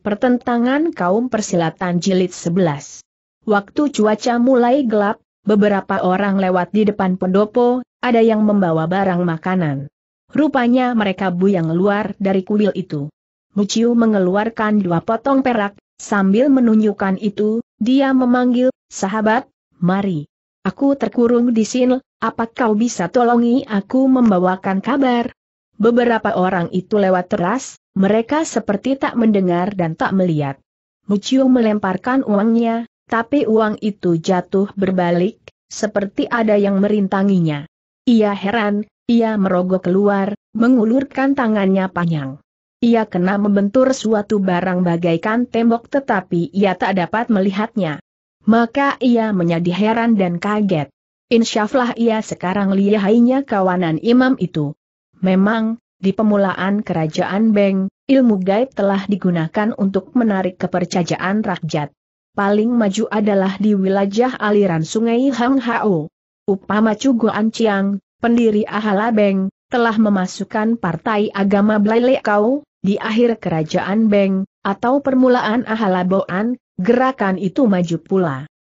Pertentangan kaum persilatan jilid 11. Waktu cuaca mulai gelap, beberapa orang lewat di depan pendopo, ada yang membawa barang makanan. Rupanya mereka bu yang luar dari kuil itu. Muciu mengeluarkan dua potong perak, sambil menunjukkan itu, dia memanggil, sahabat, mari. Aku terkurung di sini, apa kau bisa tolongi aku membawakan kabar? Beberapa orang itu lewat teras, mereka seperti tak mendengar dan tak melihat. Mucio melemparkan uangnya, tapi uang itu jatuh berbalik, seperti ada yang merintanginya. Ia heran, ia merogoh keluar, mengulurkan tangannya panjang. Ia kena membentur suatu barang bagaikan tembok tetapi ia tak dapat melihatnya. Maka ia menjadi heran dan kaget. Insyaflah ia sekarang lihainya kawanan imam itu. Memang, di pemulaan kerajaan Beng, ilmu gaib telah digunakan untuk menarik kepercayaan rakyat. Paling maju adalah di wilayah aliran sungai Hang Hao. Upama Cugo Anciang, pendiri Ahala Beng, telah memasukkan partai agama Blaile Kau, di akhir kerajaan Beng, atau permulaan Ahala Boan, gerakan itu maju pula.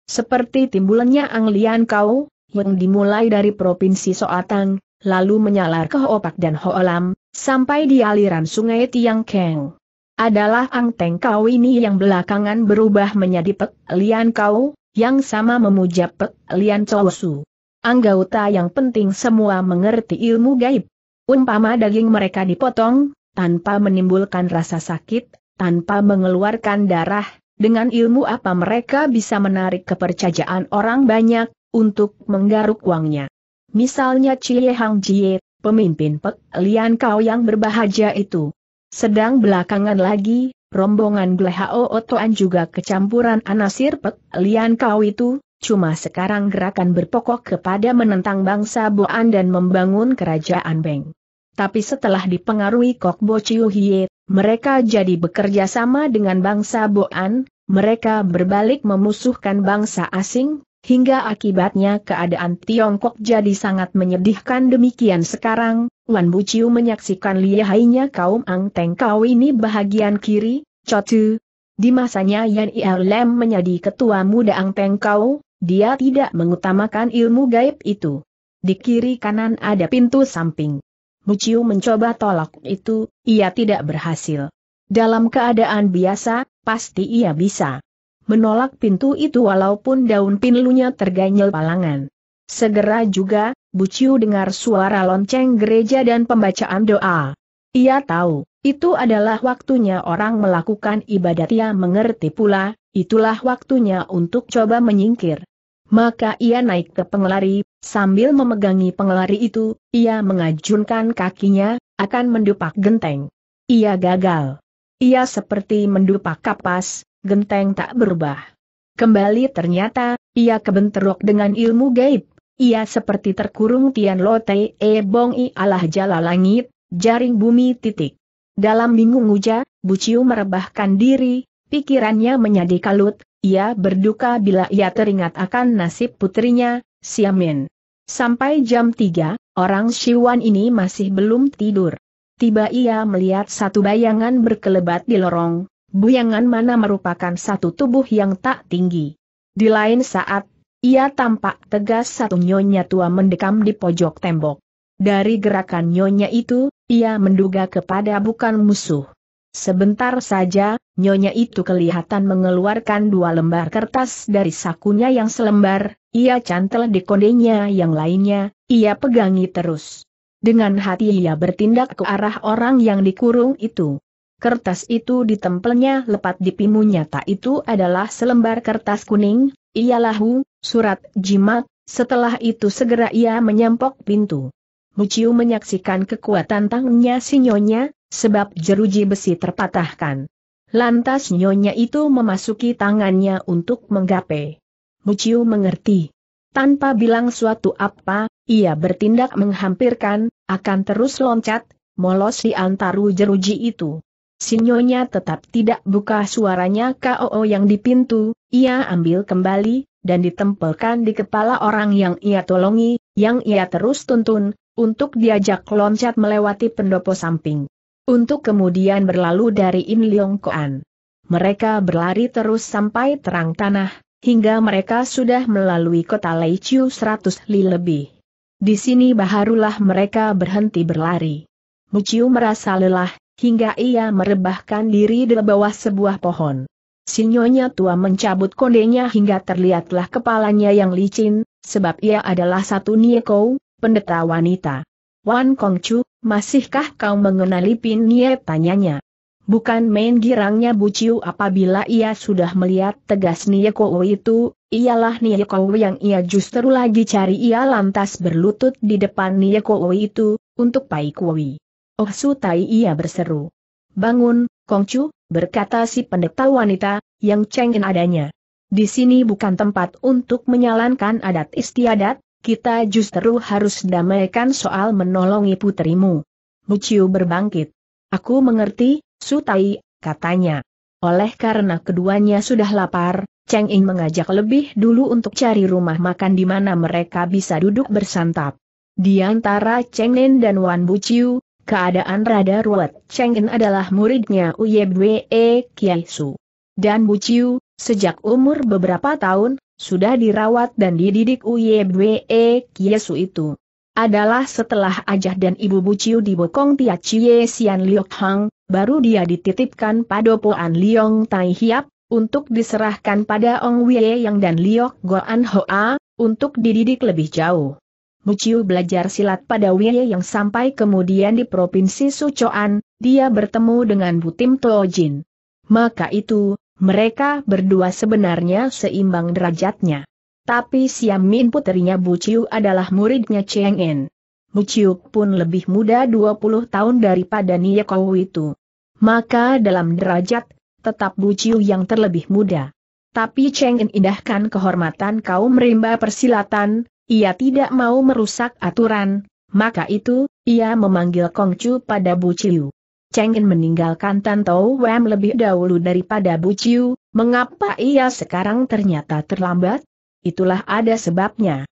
Seperti timbulannya Anglian Kau, yang dimulai dari Provinsi Soatang, lalu menyalar ke Opak dan Holam, sampai di aliran sungai Tiang Keng. Adalah Ang Teng Kau ini yang belakangan berubah menjadi Pek Lian Kau, yang sama memuja Pek Lian Su. Anggota yang penting semua mengerti ilmu gaib. Umpama daging mereka dipotong, tanpa menimbulkan rasa sakit, tanpa mengeluarkan darah, dengan ilmu apa mereka bisa menarik kepercayaan orang banyak, untuk menggaruk uangnya. Misalnya Chie Hang Jie, pemimpin Pek Lian Kau yang berbahagia itu. Sedang belakangan lagi, rombongan Glehao Otoan juga kecampuran Anasir Pek Lian Kau itu, cuma sekarang gerakan berpokok kepada menentang bangsa Boan dan membangun kerajaan Beng. Tapi setelah dipengaruhi Kok Bo Chiu Hie, mereka jadi bekerja sama dengan bangsa Boan, mereka berbalik memusuhkan bangsa asing, Hingga akibatnya keadaan Tiongkok jadi sangat menyedihkan demikian sekarang, Wan Buciu menyaksikan lihainya kaum Ang Teng Kau ini bahagian kiri, Cotu. Di masanya Yan Lem menjadi ketua muda Ang Teng Kau, dia tidak mengutamakan ilmu gaib itu. Di kiri kanan ada pintu samping. Muciu mencoba tolak itu, ia tidak berhasil. Dalam keadaan biasa, pasti ia bisa menolak pintu itu walaupun daun pinlunya terganyel palangan. Segera juga, Buciu dengar suara lonceng gereja dan pembacaan doa. Ia tahu, itu adalah waktunya orang melakukan ibadat ia mengerti pula, itulah waktunya untuk coba menyingkir. Maka ia naik ke pengelari, sambil memegangi pengelari itu, ia mengajunkan kakinya, akan mendupak genteng. Ia gagal. Ia seperti mendupak kapas, genteng tak berubah. Kembali ternyata, ia kebenterok dengan ilmu gaib. Ia seperti terkurung Tian Lote E Bong I Allah jala langit, jaring bumi titik. Dalam bingung uja, Buciu merebahkan diri, pikirannya menjadi kalut, ia berduka bila ia teringat akan nasib putrinya, Siamin. Sampai jam 3, orang Siwan ini masih belum tidur. Tiba ia melihat satu bayangan berkelebat di lorong, buyangan mana merupakan satu tubuh yang tak tinggi. Di lain saat, ia tampak tegas satu nyonya tua mendekam di pojok tembok. Dari gerakan nyonya itu, ia menduga kepada bukan musuh. Sebentar saja, nyonya itu kelihatan mengeluarkan dua lembar kertas dari sakunya yang selembar, ia cantel di kondenya yang lainnya, ia pegangi terus. Dengan hati ia bertindak ke arah orang yang dikurung itu. Kertas itu ditempelnya lepat di pimu nyata itu adalah selembar kertas kuning, ialahu, surat jimat, setelah itu segera ia menyempok pintu. Muciu menyaksikan kekuatan tangannya si nyonya, sebab jeruji besi terpatahkan. Lantas nyonya itu memasuki tangannya untuk menggape. Muciu mengerti. Tanpa bilang suatu apa, ia bertindak menghampirkan, akan terus loncat, molos di antaru jeruji itu. Sinyonya tetap tidak buka suaranya KOO yang di pintu, ia ambil kembali, dan ditempelkan di kepala orang yang ia tolongi, yang ia terus tuntun, untuk diajak loncat melewati pendopo samping. Untuk kemudian berlalu dari In Leong Koan. mereka berlari terus sampai terang tanah, hingga mereka sudah melalui kota Leiciu seratus li lebih. Di sini barulah mereka berhenti berlari. Muciu merasa lelah, hingga ia merebahkan diri di bawah sebuah pohon. Sinyonya tua mencabut kondenya hingga terlihatlah kepalanya yang licin, sebab ia adalah satu Nieko, pendeta wanita. Wan Kongcu, masihkah kau mengenali Pin Nie tanyanya? Bukan main girangnya Buciu apabila ia sudah melihat tegas Nieko itu, ialah Nieko yang ia justru lagi cari ia lantas berlutut di depan Nieko itu, untuk Pai Kui. Oh Sutai ia berseru. Bangun, Kongcu, berkata si pendeta wanita, yang cengin adanya. Di sini bukan tempat untuk menyalankan adat istiadat, kita justru harus damaikan soal menolongi putrimu. Muciu berbangkit. Aku mengerti, Sutai, katanya. Oleh karena keduanya sudah lapar, Cheng In mengajak lebih dulu untuk cari rumah makan di mana mereka bisa duduk bersantap. Di antara Cheng In dan Wan Buciu, keadaan rada ruwet. Cheng In adalah muridnya Uyebwe Kiai Su. Dan Buciu, sejak umur beberapa tahun, sudah dirawat dan dididik Uyebwe Kiai Su itu adalah setelah Ajah dan Ibu Buciu dibokong Tia Chie Sian Liok Hang, baru dia dititipkan padopoan Liong Tai Hiap, untuk diserahkan pada Ong Wei Yang dan Liok Goan Hoa, untuk dididik lebih jauh. Muciu belajar silat pada Wei Yang sampai kemudian di Provinsi Sucoan, dia bertemu dengan Butim Tojin. Maka itu, mereka berdua sebenarnya seimbang derajatnya. Tapi Siam Min puterinya Bu Chiu adalah muridnya Cheng En. Bu Chiu pun lebih muda 20 tahun daripada Nia Kou itu. Maka dalam derajat, tetap Bu Chiu yang terlebih muda. Tapi Cheng En indahkan kehormatan kaum rimba persilatan, ia tidak mau merusak aturan, maka itu, ia memanggil Kong Chu pada Bu Chiu. Cheng En meninggalkan Tan Wem lebih dahulu daripada Bu Chiu, mengapa ia sekarang ternyata terlambat? itulah ada sebabnya.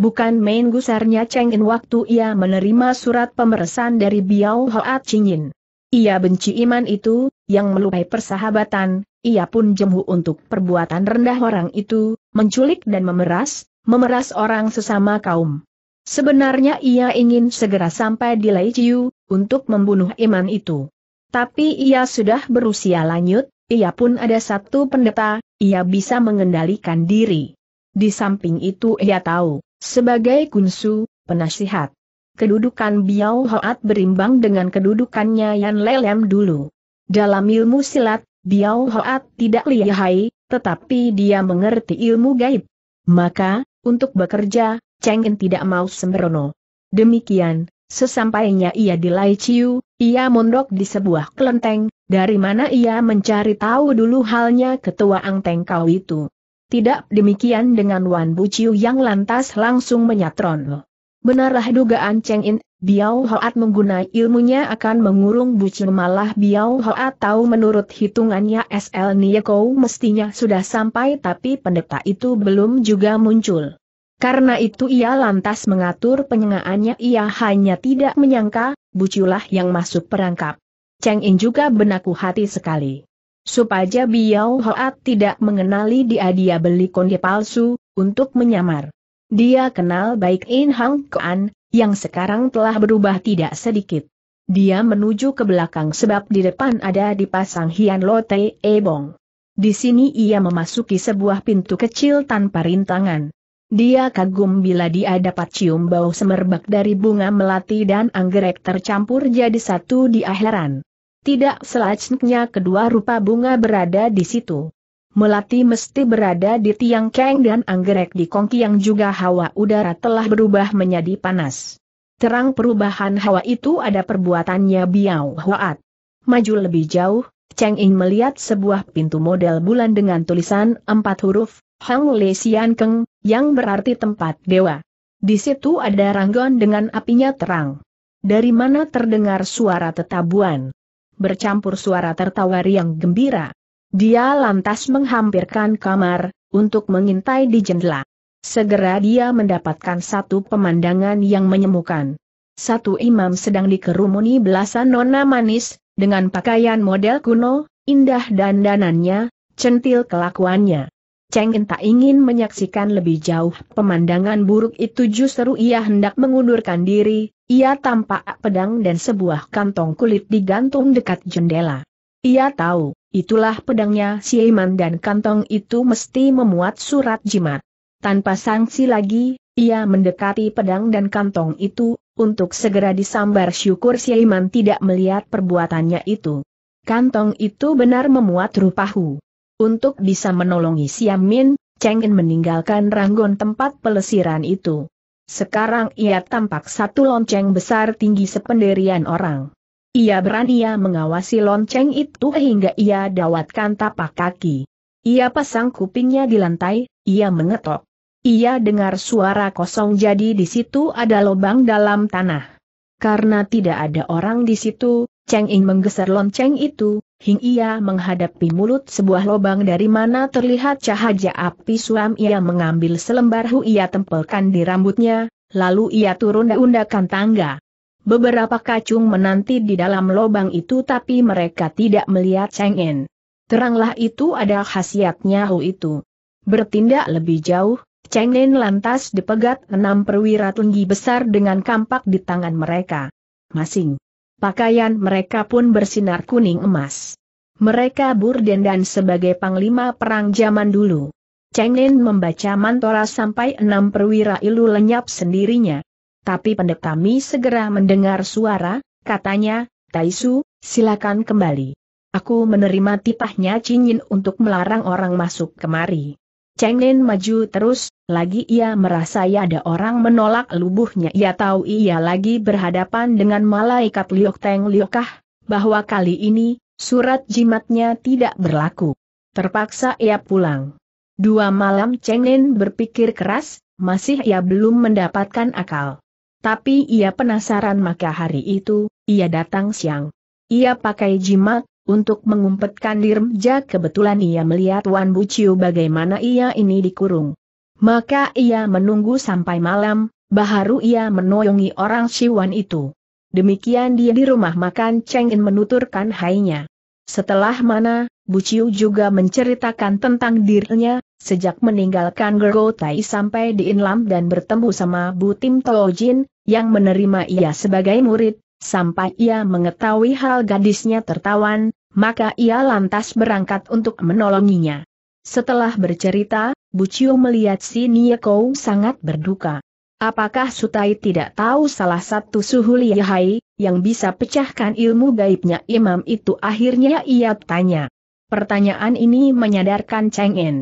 Bukan main gusarnya Cheng In waktu ia menerima surat pemeresan dari Biao Hoat Cingin. Ia benci iman itu, yang melukai persahabatan, ia pun jemu untuk perbuatan rendah orang itu, menculik dan memeras, memeras orang sesama kaum. Sebenarnya ia ingin segera sampai di Leiciu, untuk membunuh iman itu. Tapi ia sudah berusia lanjut, ia pun ada satu pendeta, ia bisa mengendalikan diri. Di samping itu ia tahu, sebagai kunsu, penasihat. Kedudukan Biao Hoat berimbang dengan kedudukannya Yan Lelem dulu. Dalam ilmu silat, Biao Hoat tidak lihai, tetapi dia mengerti ilmu gaib. Maka, untuk bekerja, Cheng In tidak mau sembrono. Demikian, sesampainya ia di Lai Chiu, ia mondok di sebuah kelenteng, dari mana ia mencari tahu dulu halnya ketua Ang Teng Kau itu. Tidak demikian dengan Wan Buciu yang lantas langsung menyatron. Benarlah dugaan Cheng In, Biao Hoat menggunakan ilmunya akan mengurung Buciu malah Biao Hoat tahu menurut hitungannya SL Nieko mestinya sudah sampai tapi pendeta itu belum juga muncul. Karena itu ia lantas mengatur penyengaannya ia hanya tidak menyangka, Buciulah yang masuk perangkap. Cheng In juga benaku hati sekali supaya Biao Hoat tidak mengenali dia dia beli konde palsu, untuk menyamar. Dia kenal baik In Hang Koan, yang sekarang telah berubah tidak sedikit. Dia menuju ke belakang sebab di depan ada dipasang Hian Lote Ebong. Di sini ia memasuki sebuah pintu kecil tanpa rintangan. Dia kagum bila dia dapat cium bau semerbak dari bunga melati dan anggrek tercampur jadi satu di akhiran. Tidak selanjutnya kedua rupa bunga berada di situ. Melati mesti berada di tiang keng dan anggrek di kongki yang juga hawa udara telah berubah menjadi panas. Terang perubahan hawa itu ada perbuatannya Biao Hoat. Maju lebih jauh, Cheng In melihat sebuah pintu model bulan dengan tulisan empat huruf, Hang Le Sian Keng, yang berarti tempat dewa. Di situ ada ranggon dengan apinya terang. Dari mana terdengar suara tetabuan? bercampur suara tertawa yang gembira. Dia lantas menghampirkan kamar, untuk mengintai di jendela. Segera dia mendapatkan satu pemandangan yang menyemukan. Satu imam sedang dikerumuni belasan nona manis, dengan pakaian model kuno, indah dandanannya, centil kelakuannya. Cheng In tak ingin menyaksikan lebih jauh pemandangan buruk itu justru ia hendak mengundurkan diri, ia tampak pedang dan sebuah kantong kulit digantung dekat jendela. Ia tahu, itulah pedangnya si Iman dan kantong itu mesti memuat surat jimat. Tanpa sanksi lagi, ia mendekati pedang dan kantong itu, untuk segera disambar syukur si Iman tidak melihat perbuatannya itu. Kantong itu benar memuat rupahu. Untuk bisa menolongi Siamin, Cheng In meninggalkan ranggon tempat pelesiran itu. Sekarang ia tampak satu lonceng besar tinggi sependerian orang. Ia berani mengawasi lonceng itu hingga ia dawatkan tapak kaki. Ia pasang kupingnya di lantai, ia mengetok. Ia dengar suara kosong jadi di situ ada lubang dalam tanah. Karena tidak ada orang di situ, Cheng Ing menggeser lonceng itu, hingga ia menghadapi mulut sebuah lubang dari mana terlihat cahaya api suam ia mengambil selembar hu ia tempelkan di rambutnya, lalu ia turun undakan tangga. Beberapa kacung menanti di dalam lubang itu tapi mereka tidak melihat Cheng In. Teranglah itu ada khasiatnya hu itu. Bertindak lebih jauh, Cheng Nin lantas dipegat enam perwira tinggi besar dengan kampak di tangan mereka. Masing. Pakaian mereka pun bersinar kuning emas. Mereka burden dan sebagai panglima perang zaman dulu. Cheng Nin membaca mantora sampai enam perwira ilu lenyap sendirinya. Tapi pendek kami segera mendengar suara, katanya, Taisu, silakan kembali. Aku menerima tipahnya Cinyin untuk melarang orang masuk kemari. Cheng Lin maju terus, lagi ia merasa ia ada orang menolak lubuhnya. Ia tahu ia lagi berhadapan dengan malaikat Liok Teng Liokah, bahwa kali ini, surat jimatnya tidak berlaku. Terpaksa ia pulang. Dua malam Cheng Lin berpikir keras, masih ia belum mendapatkan akal. Tapi ia penasaran maka hari itu, ia datang siang. Ia pakai jimat, untuk mengumpetkan dirmja kebetulan ia melihat Wan Buciu bagaimana ia ini dikurung. Maka ia menunggu sampai malam, baru ia menoyongi orang Siwan itu. Demikian dia di rumah makan Cheng In menuturkan hainya. Setelah mana, Buciu juga menceritakan tentang dirinya, sejak meninggalkan Gergo Tai sampai di Inlam dan bertemu sama Bu Tim Tojin, yang menerima ia sebagai murid, Sampai ia mengetahui hal gadisnya tertawan, maka ia lantas berangkat untuk menolonginya. Setelah bercerita, Bucio melihat si Nieko sangat berduka. Apakah Sutai tidak tahu salah satu suhu lihai, yang bisa pecahkan ilmu gaibnya imam itu akhirnya ia tanya. Pertanyaan ini menyadarkan Cheng En.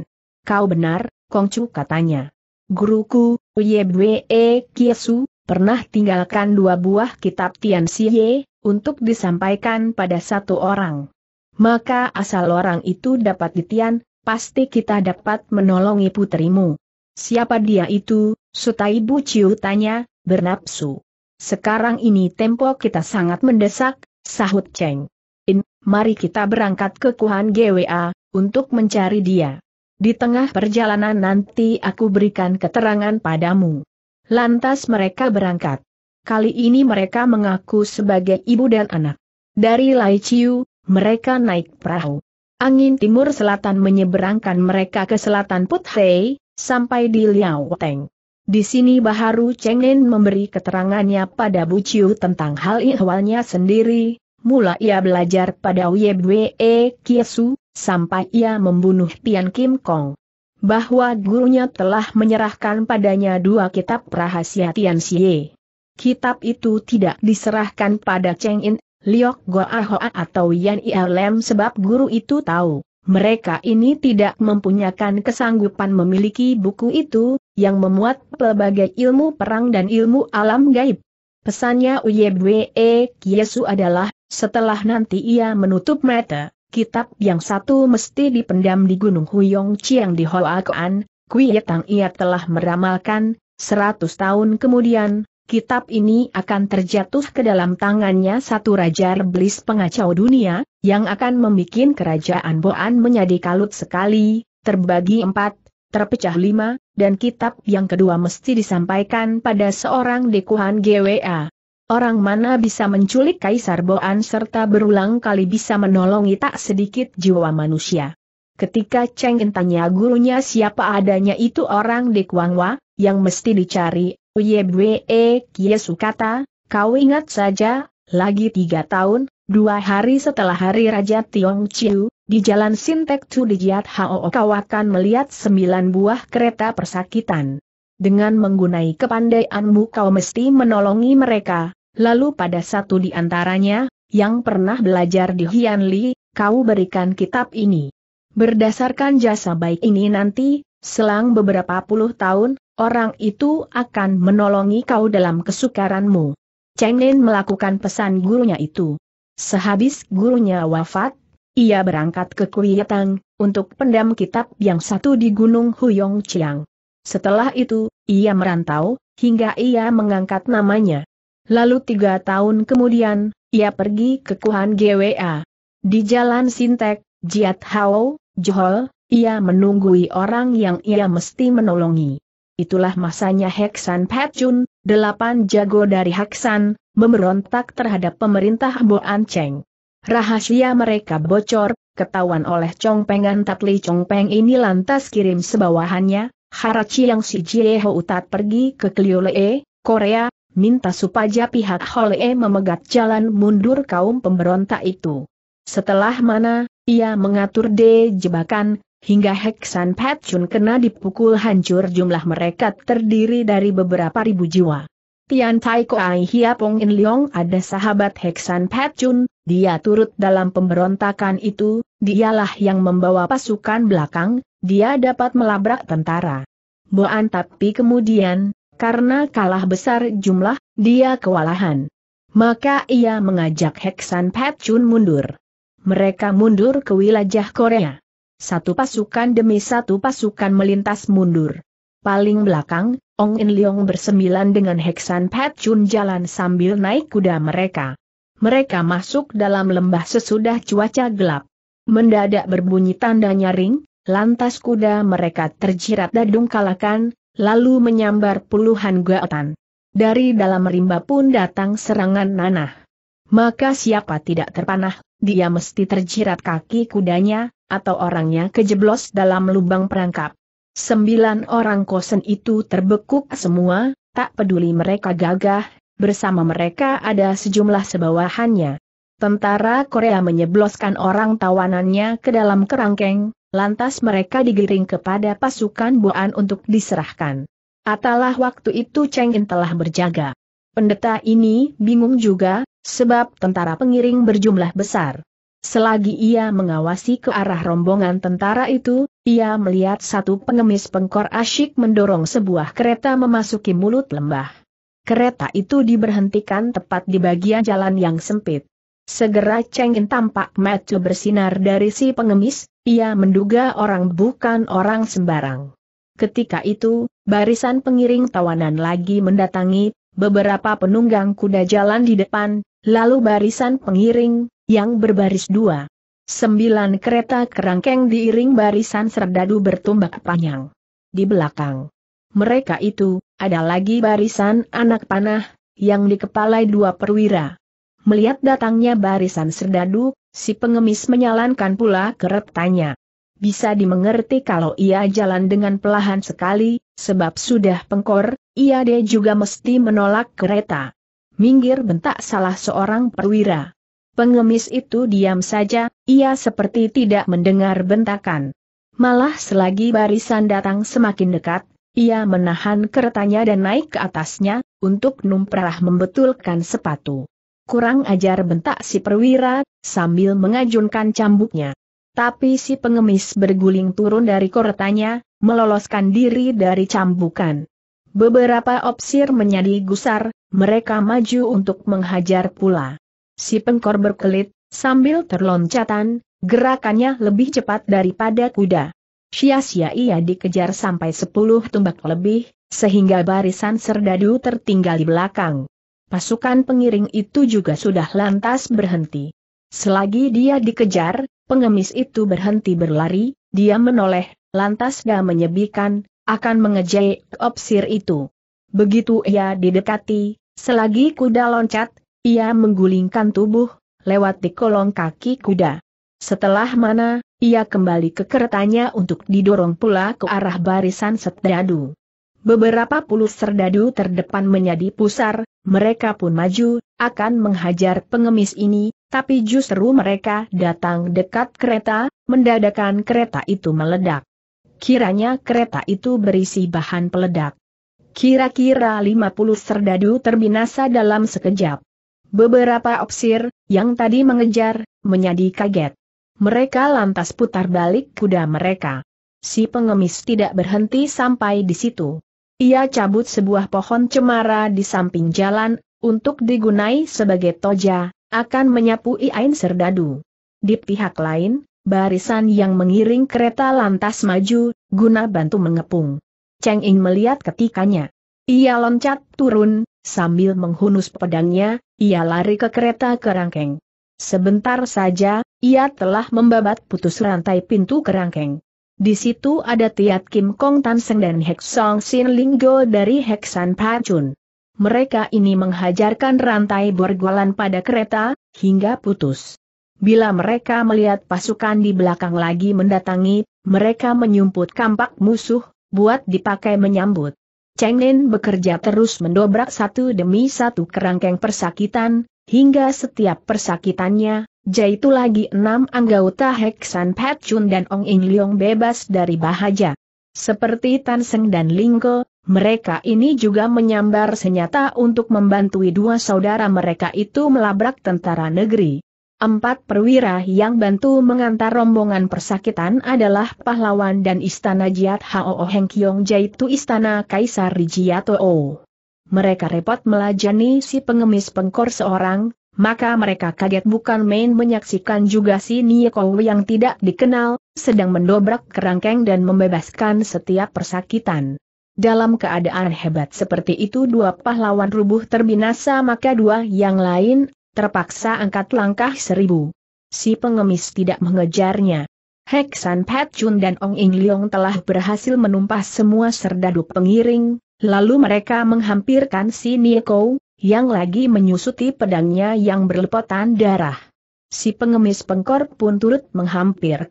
Kau benar, Kongcu katanya. Guruku, Yebwe Kiesu, pernah tinggalkan dua buah kitab Tian Xie, untuk disampaikan pada satu orang. Maka asal orang itu dapat ditian, pasti kita dapat menolongi putrimu. Siapa dia itu? Sutai Bu Ciu tanya, bernapsu. Sekarang ini tempo kita sangat mendesak, sahut Cheng. In, mari kita berangkat ke Kuhan GWA, untuk mencari dia. Di tengah perjalanan nanti aku berikan keterangan padamu. Lantas mereka berangkat. Kali ini mereka mengaku sebagai ibu dan anak. Dari Lai Chiu, mereka naik perahu. Angin timur selatan menyeberangkan mereka ke selatan Put Hei, sampai di Liao Teng. Di sini baharu Cheng Lin memberi keterangannya pada Bu Chiu tentang hal ihwalnya sendiri, mula ia belajar pada Bwe Kiesu, sampai ia membunuh Tian Kim Kong bahwa gurunya telah menyerahkan padanya dua kitab rahasia Tian Xie. Kitab itu tidak diserahkan pada Cheng In, Liok Goa Hoa atau Yan Ia Lem sebab guru itu tahu, mereka ini tidak mempunyakan kesanggupan memiliki buku itu, yang memuat pelbagai ilmu perang dan ilmu alam gaib. Pesannya Uyebwe Kiesu adalah, setelah nanti ia menutup mata, kitab yang satu mesti dipendam di Gunung Huyong Chiang di Hoakoan, Kui Tang ia telah meramalkan, seratus tahun kemudian, kitab ini akan terjatuh ke dalam tangannya satu raja reblis pengacau dunia, yang akan membuat kerajaan Boan menjadi kalut sekali, terbagi empat, terpecah lima, dan kitab yang kedua mesti disampaikan pada seorang dekuhan GWA. Orang mana bisa menculik Kaisar Boan serta berulang kali bisa menolongi tak sedikit jiwa manusia. Ketika Cheng In tanya gurunya siapa adanya itu orang di Kuangwa, yang mesti dicari, Uyebwe Kiesu kata, kau ingat saja, lagi tiga tahun, dua hari setelah hari Raja Tiong Chiu, di jalan Sintek Tu di Jiat Hao kau akan melihat sembilan buah kereta persakitan. Dengan menggunai kepandaianmu kau mesti menolongi mereka, lalu pada satu di antaranya, yang pernah belajar di Hian Li, kau berikan kitab ini. Berdasarkan jasa baik ini nanti, selang beberapa puluh tahun, orang itu akan menolongi kau dalam kesukaranmu. Cheng Lin melakukan pesan gurunya itu. Sehabis gurunya wafat, ia berangkat ke Kuitang, untuk pendam kitab yang satu di Gunung Huyong Chiang. Setelah itu, ia merantau, hingga ia mengangkat namanya. Lalu tiga tahun kemudian, ia pergi ke Kuhan GWA. Di jalan Sintek, Jiat Hao, Johol, ia menunggui orang yang ia mesti menolongi. Itulah masanya Heksan Patjun, delapan jago dari Heksan, memberontak terhadap pemerintah Boan Cheng. Rahasia mereka bocor, ketahuan oleh Chong Pengan Tatli Chong Peng ini lantas kirim sebawahannya, Harachi yang si Jieho Utat pergi ke Kliolee, Korea, minta supaya pihak Holee memegat jalan mundur kaum pemberontak itu. Setelah mana, ia mengatur de jebakan, hingga Heksan Chun kena dipukul hancur jumlah mereka terdiri dari beberapa ribu jiwa. Tian Tai Koai Hiapong In Leong ada sahabat Heksan Chun, dia turut dalam pemberontakan itu, dialah yang membawa pasukan belakang, dia dapat melabrak tentara. Boan tapi kemudian, karena kalah besar jumlah, dia kewalahan. Maka ia mengajak Heksan Chun mundur mereka mundur ke wilayah Korea. Satu pasukan demi satu pasukan melintas mundur. Paling belakang, Ong In Leong bersembilan dengan Heksan Pat Chun jalan sambil naik kuda mereka. Mereka masuk dalam lembah sesudah cuaca gelap. Mendadak berbunyi tanda nyaring, lantas kuda mereka terjirat dadung kalakan, lalu menyambar puluhan gaotan. Dari dalam rimba pun datang serangan nanah. Maka siapa tidak terpanah, dia mesti terjirat kaki kudanya, atau orangnya kejeblos dalam lubang perangkap. Sembilan orang kosen itu terbekuk semua, tak peduli mereka gagah, bersama mereka ada sejumlah sebawahannya. Tentara Korea menyebloskan orang tawanannya ke dalam kerangkeng, lantas mereka digiring kepada pasukan Boan untuk diserahkan. Atalah waktu itu Cheng In telah berjaga. Pendeta ini bingung juga, sebab tentara pengiring berjumlah besar. Selagi ia mengawasi ke arah rombongan tentara itu, ia melihat satu pengemis pengkor asyik mendorong sebuah kereta memasuki mulut lembah. Kereta itu diberhentikan tepat di bagian jalan yang sempit. Segera Cheng In tampak mata bersinar dari si pengemis, ia menduga orang bukan orang sembarang. Ketika itu, barisan pengiring tawanan lagi mendatangi, beberapa penunggang kuda jalan di depan, lalu barisan pengiring, yang berbaris dua. Sembilan kereta kerangkeng diiring barisan serdadu bertumbak panjang. Di belakang mereka itu, ada lagi barisan anak panah, yang dikepalai dua perwira. Melihat datangnya barisan serdadu, si pengemis menyalankan pula keretanya. Bisa dimengerti kalau ia jalan dengan pelahan sekali, sebab sudah pengkor, ia dia juga mesti menolak kereta. Minggir bentak salah seorang perwira. Pengemis itu diam saja, ia seperti tidak mendengar bentakan. Malah selagi barisan datang semakin dekat, ia menahan keretanya dan naik ke atasnya, untuk numprah membetulkan sepatu. Kurang ajar bentak si perwira, sambil mengajunkan cambuknya. Tapi si pengemis berguling turun dari keretanya, meloloskan diri dari cambukan. Beberapa opsir menjadi gusar, mereka maju untuk menghajar pula. Si pengkor berkelit, sambil terloncatan, gerakannya lebih cepat daripada kuda. Sia-sia ia dikejar sampai sepuluh tumbak lebih, sehingga barisan serdadu tertinggal di belakang. Pasukan pengiring itu juga sudah lantas berhenti. Selagi dia dikejar, pengemis itu berhenti berlari, dia menoleh, lantas dia menyebikan, akan mengejek opsir itu. Begitu ia didekati, Selagi kuda loncat, ia menggulingkan tubuh, lewat di kolong kaki kuda. Setelah mana, ia kembali ke keretanya untuk didorong pula ke arah barisan serdadu. Beberapa puluh serdadu terdepan menjadi pusar, mereka pun maju, akan menghajar pengemis ini, tapi justru mereka datang dekat kereta, mendadakan kereta itu meledak. Kiranya kereta itu berisi bahan peledak. Kira-kira 50 serdadu terbinasa dalam sekejap. Beberapa opsir, yang tadi mengejar, menjadi kaget. Mereka lantas putar balik kuda mereka. Si pengemis tidak berhenti sampai di situ. Ia cabut sebuah pohon cemara di samping jalan, untuk digunai sebagai toja, akan menyapu Iain Serdadu. Di pihak lain, barisan yang mengiring kereta lantas maju, guna bantu mengepung. Cheng In melihat ketikanya. Ia loncat turun, sambil menghunus pedangnya, ia lari ke kereta kerangkeng. Sebentar saja, ia telah membabat putus rantai pintu kerangkeng. Di situ ada Tiat Kim Kong Tan Seng dan Hek Song Sin Linggo dari Hek San Pachun. Mereka ini menghajarkan rantai borgolan pada kereta, hingga putus. Bila mereka melihat pasukan di belakang lagi mendatangi, mereka menyumput kampak musuh, buat dipakai menyambut. Cheng Lin bekerja terus mendobrak satu demi satu kerangkeng persakitan, hingga setiap persakitannya, jaitu lagi enam anggota Heksan Pat Chun dan Ong In Leong bebas dari bahaja. Seperti Tan Seng dan Lingko, mereka ini juga menyambar senjata untuk membantu dua saudara mereka itu melabrak tentara negeri. Empat perwira yang bantu mengantar rombongan persakitan adalah pahlawan dan istana Jiat Hao Heng Kiong jaitu istana Kaisar Rijiato. Mereka repot melajani si pengemis pengkor seorang, maka mereka kaget bukan main menyaksikan juga si Nieko yang tidak dikenal, sedang mendobrak kerangkeng dan membebaskan setiap persakitan. Dalam keadaan hebat seperti itu dua pahlawan rubuh terbinasa maka dua yang lain, terpaksa angkat langkah seribu. Si pengemis tidak mengejarnya. Heksan Pat Chun dan Ong In Leong telah berhasil menumpas semua serdadu pengiring, lalu mereka menghampirkan si Nieko, yang lagi menyusuti pedangnya yang berlepotan darah. Si pengemis pengkor pun turut menghampir.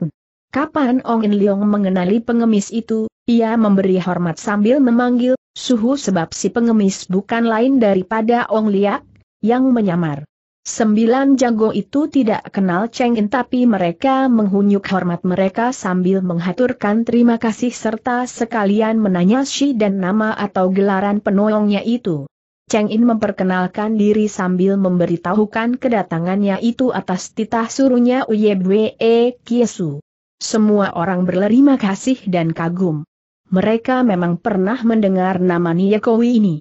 Kapan Ong In Leong mengenali pengemis itu, ia memberi hormat sambil memanggil, suhu sebab si pengemis bukan lain daripada Ong Liak, yang menyamar. Sembilan jago itu tidak kenal Cheng In tapi mereka menghunyuk hormat mereka sambil menghaturkan terima kasih serta sekalian menanya si dan nama atau gelaran penolongnya itu. Cheng In memperkenalkan diri sambil memberitahukan kedatangannya itu atas titah suruhnya Uyebwe Kiesu. Semua orang berterima kasih dan kagum. Mereka memang pernah mendengar nama Niekowi ini.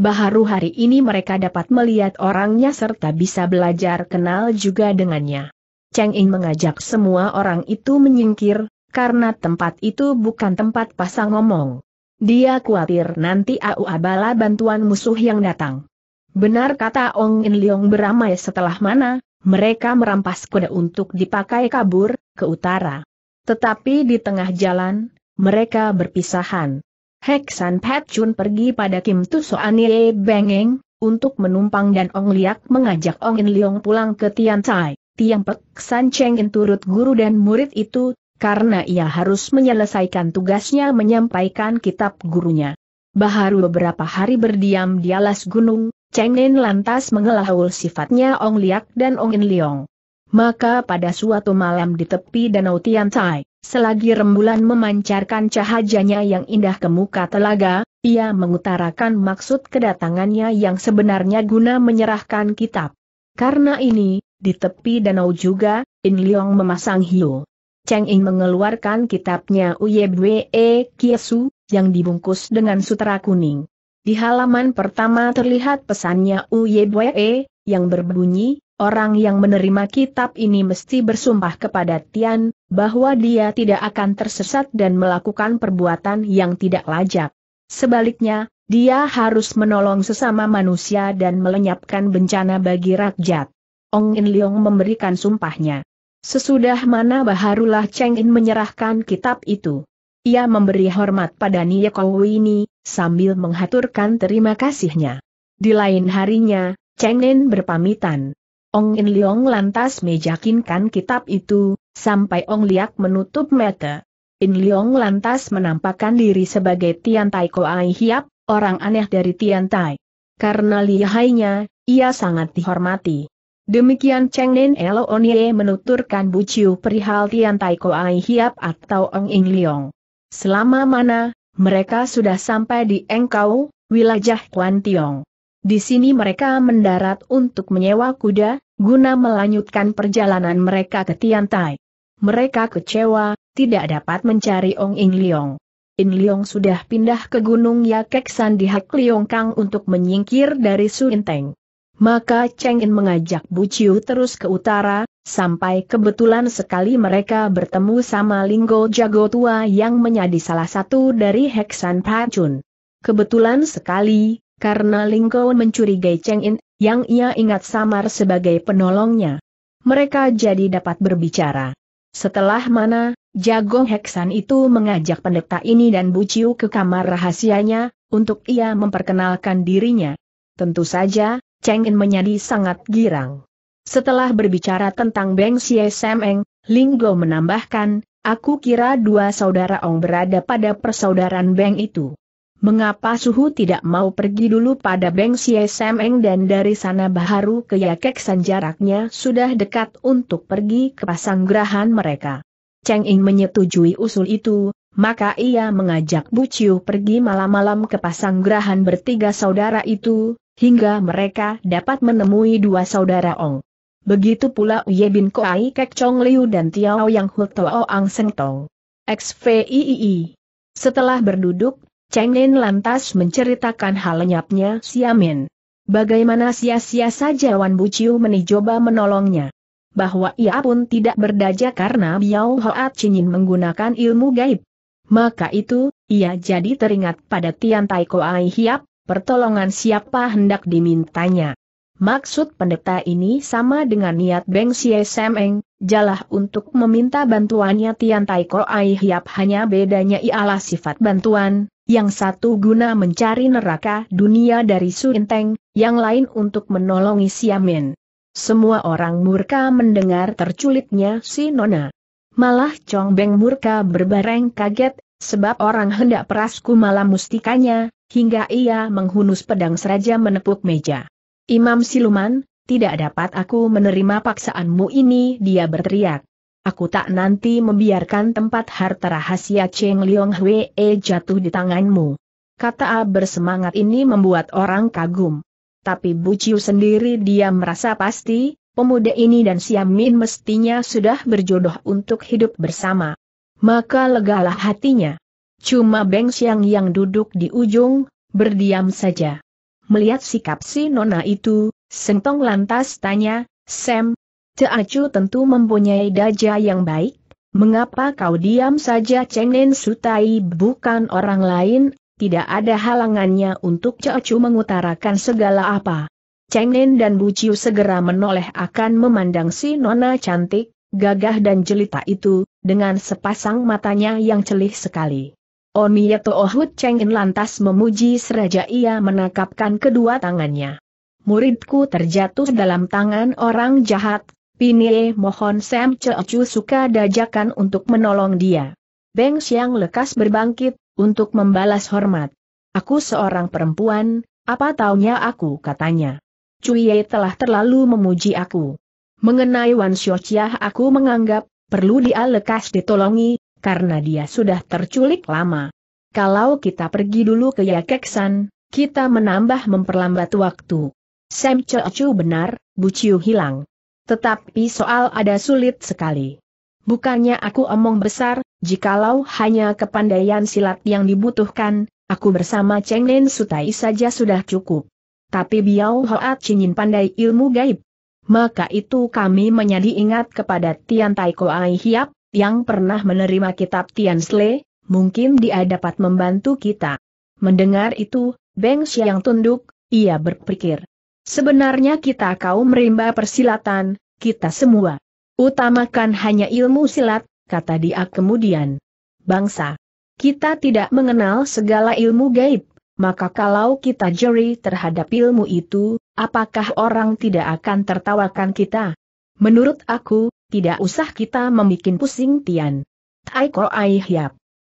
Baharu hari ini mereka dapat melihat orangnya serta bisa belajar kenal juga dengannya. Cheng In mengajak semua orang itu menyingkir, karena tempat itu bukan tempat pasang ngomong. Dia khawatir nanti au abala bantuan musuh yang datang. Benar kata Ong In Leong beramai setelah mana, mereka merampas kuda untuk dipakai kabur, ke utara. Tetapi di tengah jalan, mereka berpisahan. Heksan Pat Chun pergi pada Kim Tu Soanie Bengeng, untuk menumpang dan Ong Liak mengajak Ong In Leong pulang ke Tian Chai. Tiang Pek San Cheng In turut guru dan murid itu, karena ia harus menyelesaikan tugasnya menyampaikan kitab gurunya. Baharu beberapa hari berdiam di alas gunung, Cheng In lantas mengelahul sifatnya Ong Liak dan Ong In Leong. Maka pada suatu malam di tepi danau Tian Chai, Selagi rembulan memancarkan cahajanya yang indah ke muka telaga, ia mengutarakan maksud kedatangannya yang sebenarnya guna menyerahkan kitab. Karena ini, di tepi danau juga, In Leong memasang hiu. Cheng In mengeluarkan kitabnya Uyebwe Kiesu, yang dibungkus dengan sutera kuning. Di halaman pertama terlihat pesannya Uyebwe, yang berbunyi, Orang yang menerima kitab ini mesti bersumpah kepada Tian, bahwa dia tidak akan tersesat dan melakukan perbuatan yang tidak lajak. Sebaliknya, dia harus menolong sesama manusia dan melenyapkan bencana bagi rakyat. Ong In Leong memberikan sumpahnya. Sesudah mana baharulah Cheng In menyerahkan kitab itu. Ia memberi hormat pada Nieko ini, sambil menghaturkan terima kasihnya. Di lain harinya, Cheng Nin berpamitan. Ong In Leong lantas mejakinkan kitab itu, sampai Ong Liak menutup mata. In Leong lantas menampakkan diri sebagai Tian Tai Koai Hiap, orang aneh dari Tian Tai. Karena lihainya, ia sangat dihormati. Demikian Cheng Nin Elo Onye menuturkan buciu perihal Tian Tai Koai Hiap atau Ong In Leong. Selama mana, mereka sudah sampai di Engkau, wilayah Kuan Tiong. Di sini mereka mendarat untuk menyewa kuda, guna melanjutkan perjalanan mereka ke Tiantai. Mereka kecewa, tidak dapat mencari Ong In Leong. In Leong sudah pindah ke Gunung Yakeksan di Hak Leong Kang untuk menyingkir dari Su Inteng. Maka Cheng In mengajak Bu Chiu terus ke utara, sampai kebetulan sekali mereka bertemu sama Linggo Jago Tua yang menjadi salah satu dari Heksan Pacun. Kebetulan sekali, karena Lingko mencurigai Cheng In, yang ia ingat samar sebagai penolongnya. Mereka jadi dapat berbicara. Setelah mana, Jago Heksan itu mengajak pendeta ini dan Buciu ke kamar rahasianya, untuk ia memperkenalkan dirinya. Tentu saja, Cheng In menjadi sangat girang. Setelah berbicara tentang Beng Xie Semeng, Linggo menambahkan, aku kira dua saudara Ong berada pada persaudaraan Beng itu. Mengapa Suhu tidak mau pergi dulu pada Beng Xie Semeng dan dari sana baharu ke Yakeksan jaraknya sudah dekat untuk pergi ke pasanggerahan mereka. Cheng Ing menyetujui usul itu, maka ia mengajak Bu Chiu pergi malam-malam ke pasanggerahan bertiga saudara itu, hingga mereka dapat menemui dua saudara Ong. Begitu pula Uye bin Koai Kek Chong Liu dan Tiao Yang Hu Toa Ang Seng Tong. XVIII. Setelah berduduk, Cheng Lin lantas menceritakan hal lenyapnya Siamin. Bagaimana sia-sia saja Wan Buciu menicoba menolongnya. Bahwa ia pun tidak berdaja karena Biao Hoat Cinin menggunakan ilmu gaib. Maka itu, ia jadi teringat pada Tian Tai Koai Hiap, pertolongan siapa hendak dimintanya. Maksud pendeta ini sama dengan niat Beng Xie Semeng, jalah untuk meminta bantuannya Tian Tai Koai Hiap hanya bedanya ialah sifat bantuan, yang satu guna mencari neraka dunia dari Su Inteng, yang lain untuk menolongi Siamen. Semua orang murka mendengar terculitnya si Nona. Malah Chong Beng murka berbareng kaget, sebab orang hendak perasku malam mustikanya, hingga ia menghunus pedang seraja menepuk meja. Imam Siluman, tidak dapat aku menerima paksaanmu ini, dia berteriak. Aku tak nanti membiarkan tempat harta rahasia Cheng Liong Hwee jatuh di tanganmu. Kata A bersemangat ini membuat orang kagum. Tapi Bu Chiu sendiri dia merasa pasti, pemuda ini dan Siam Min mestinya sudah berjodoh untuk hidup bersama. Maka legalah hatinya. Cuma Beng Siang yang duduk di ujung, berdiam saja. Melihat sikap si nona itu, Sentong lantas tanya, Sam, Teacu tentu mempunyai daja yang baik, mengapa kau diam saja Nen Sutai bukan orang lain, tidak ada halangannya untuk Teacu mengutarakan segala apa. Nen dan Buciu segera menoleh akan memandang si nona cantik, gagah dan jelita itu, dengan sepasang matanya yang celih sekali. Onieto Ohut Chengin lantas memuji seraja ia menangkapkan kedua tangannya. Muridku terjatuh dalam tangan orang jahat, Pinie mohon Sam Ceocu suka dajakan untuk menolong dia. Beng Xiang lekas berbangkit, untuk membalas hormat. Aku seorang perempuan, apa taunya aku katanya. Cuye telah terlalu memuji aku. Mengenai Wan Xiaoqiah aku menganggap, perlu dia lekas ditolongi, karena dia sudah terculik lama. Kalau kita pergi dulu ke Yakeksan, kita menambah memperlambat waktu. Sam Chochu benar, Bu Chiu hilang. Tetapi soal ada sulit sekali. Bukannya aku omong besar, jikalau hanya kepandaian silat yang dibutuhkan, aku bersama Cheng Nen Sutai saja sudah cukup. Tapi Biao Hoat Cinin pandai ilmu gaib. Maka itu kami menjadi ingat kepada Tian Tai Koai Hiap, yang pernah menerima kitab Tian Sle, mungkin dia dapat membantu kita. Mendengar itu, Beng Xiang tunduk, ia berpikir. Sebenarnya kita kaum rimba persilatan, kita semua. Utamakan hanya ilmu silat, kata dia kemudian. Bangsa. Kita tidak mengenal segala ilmu gaib, maka kalau kita jeri terhadap ilmu itu, apakah orang tidak akan tertawakan kita? Menurut aku, tidak usah kita membuat pusing Tian. Taiko.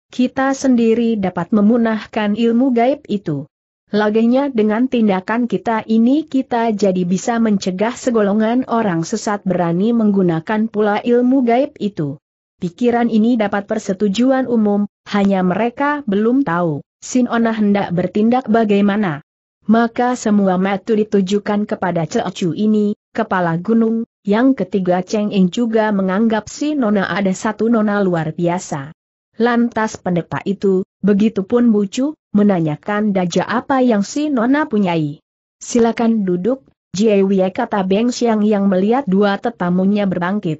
Kita sendiri dapat memunahkan ilmu gaib itu. Laganya dengan tindakan kita ini kita jadi bisa mencegah segolongan orang sesat berani menggunakan pula ilmu gaib itu. Pikiran ini dapat persetujuan umum, hanya mereka belum tahu. Sinona hendak bertindak bagaimana? Maka semua mata ditujukan kepada Cecu ini, kepala gunung, yang ketiga Cheng Ing juga menganggap si Nona ada satu Nona luar biasa. Lantas pendeta itu, begitupun Bucu, menanyakan daja apa yang si Nona punyai. Silakan duduk, Jiewie kata Beng Siang yang melihat dua tetamunya berbangkit.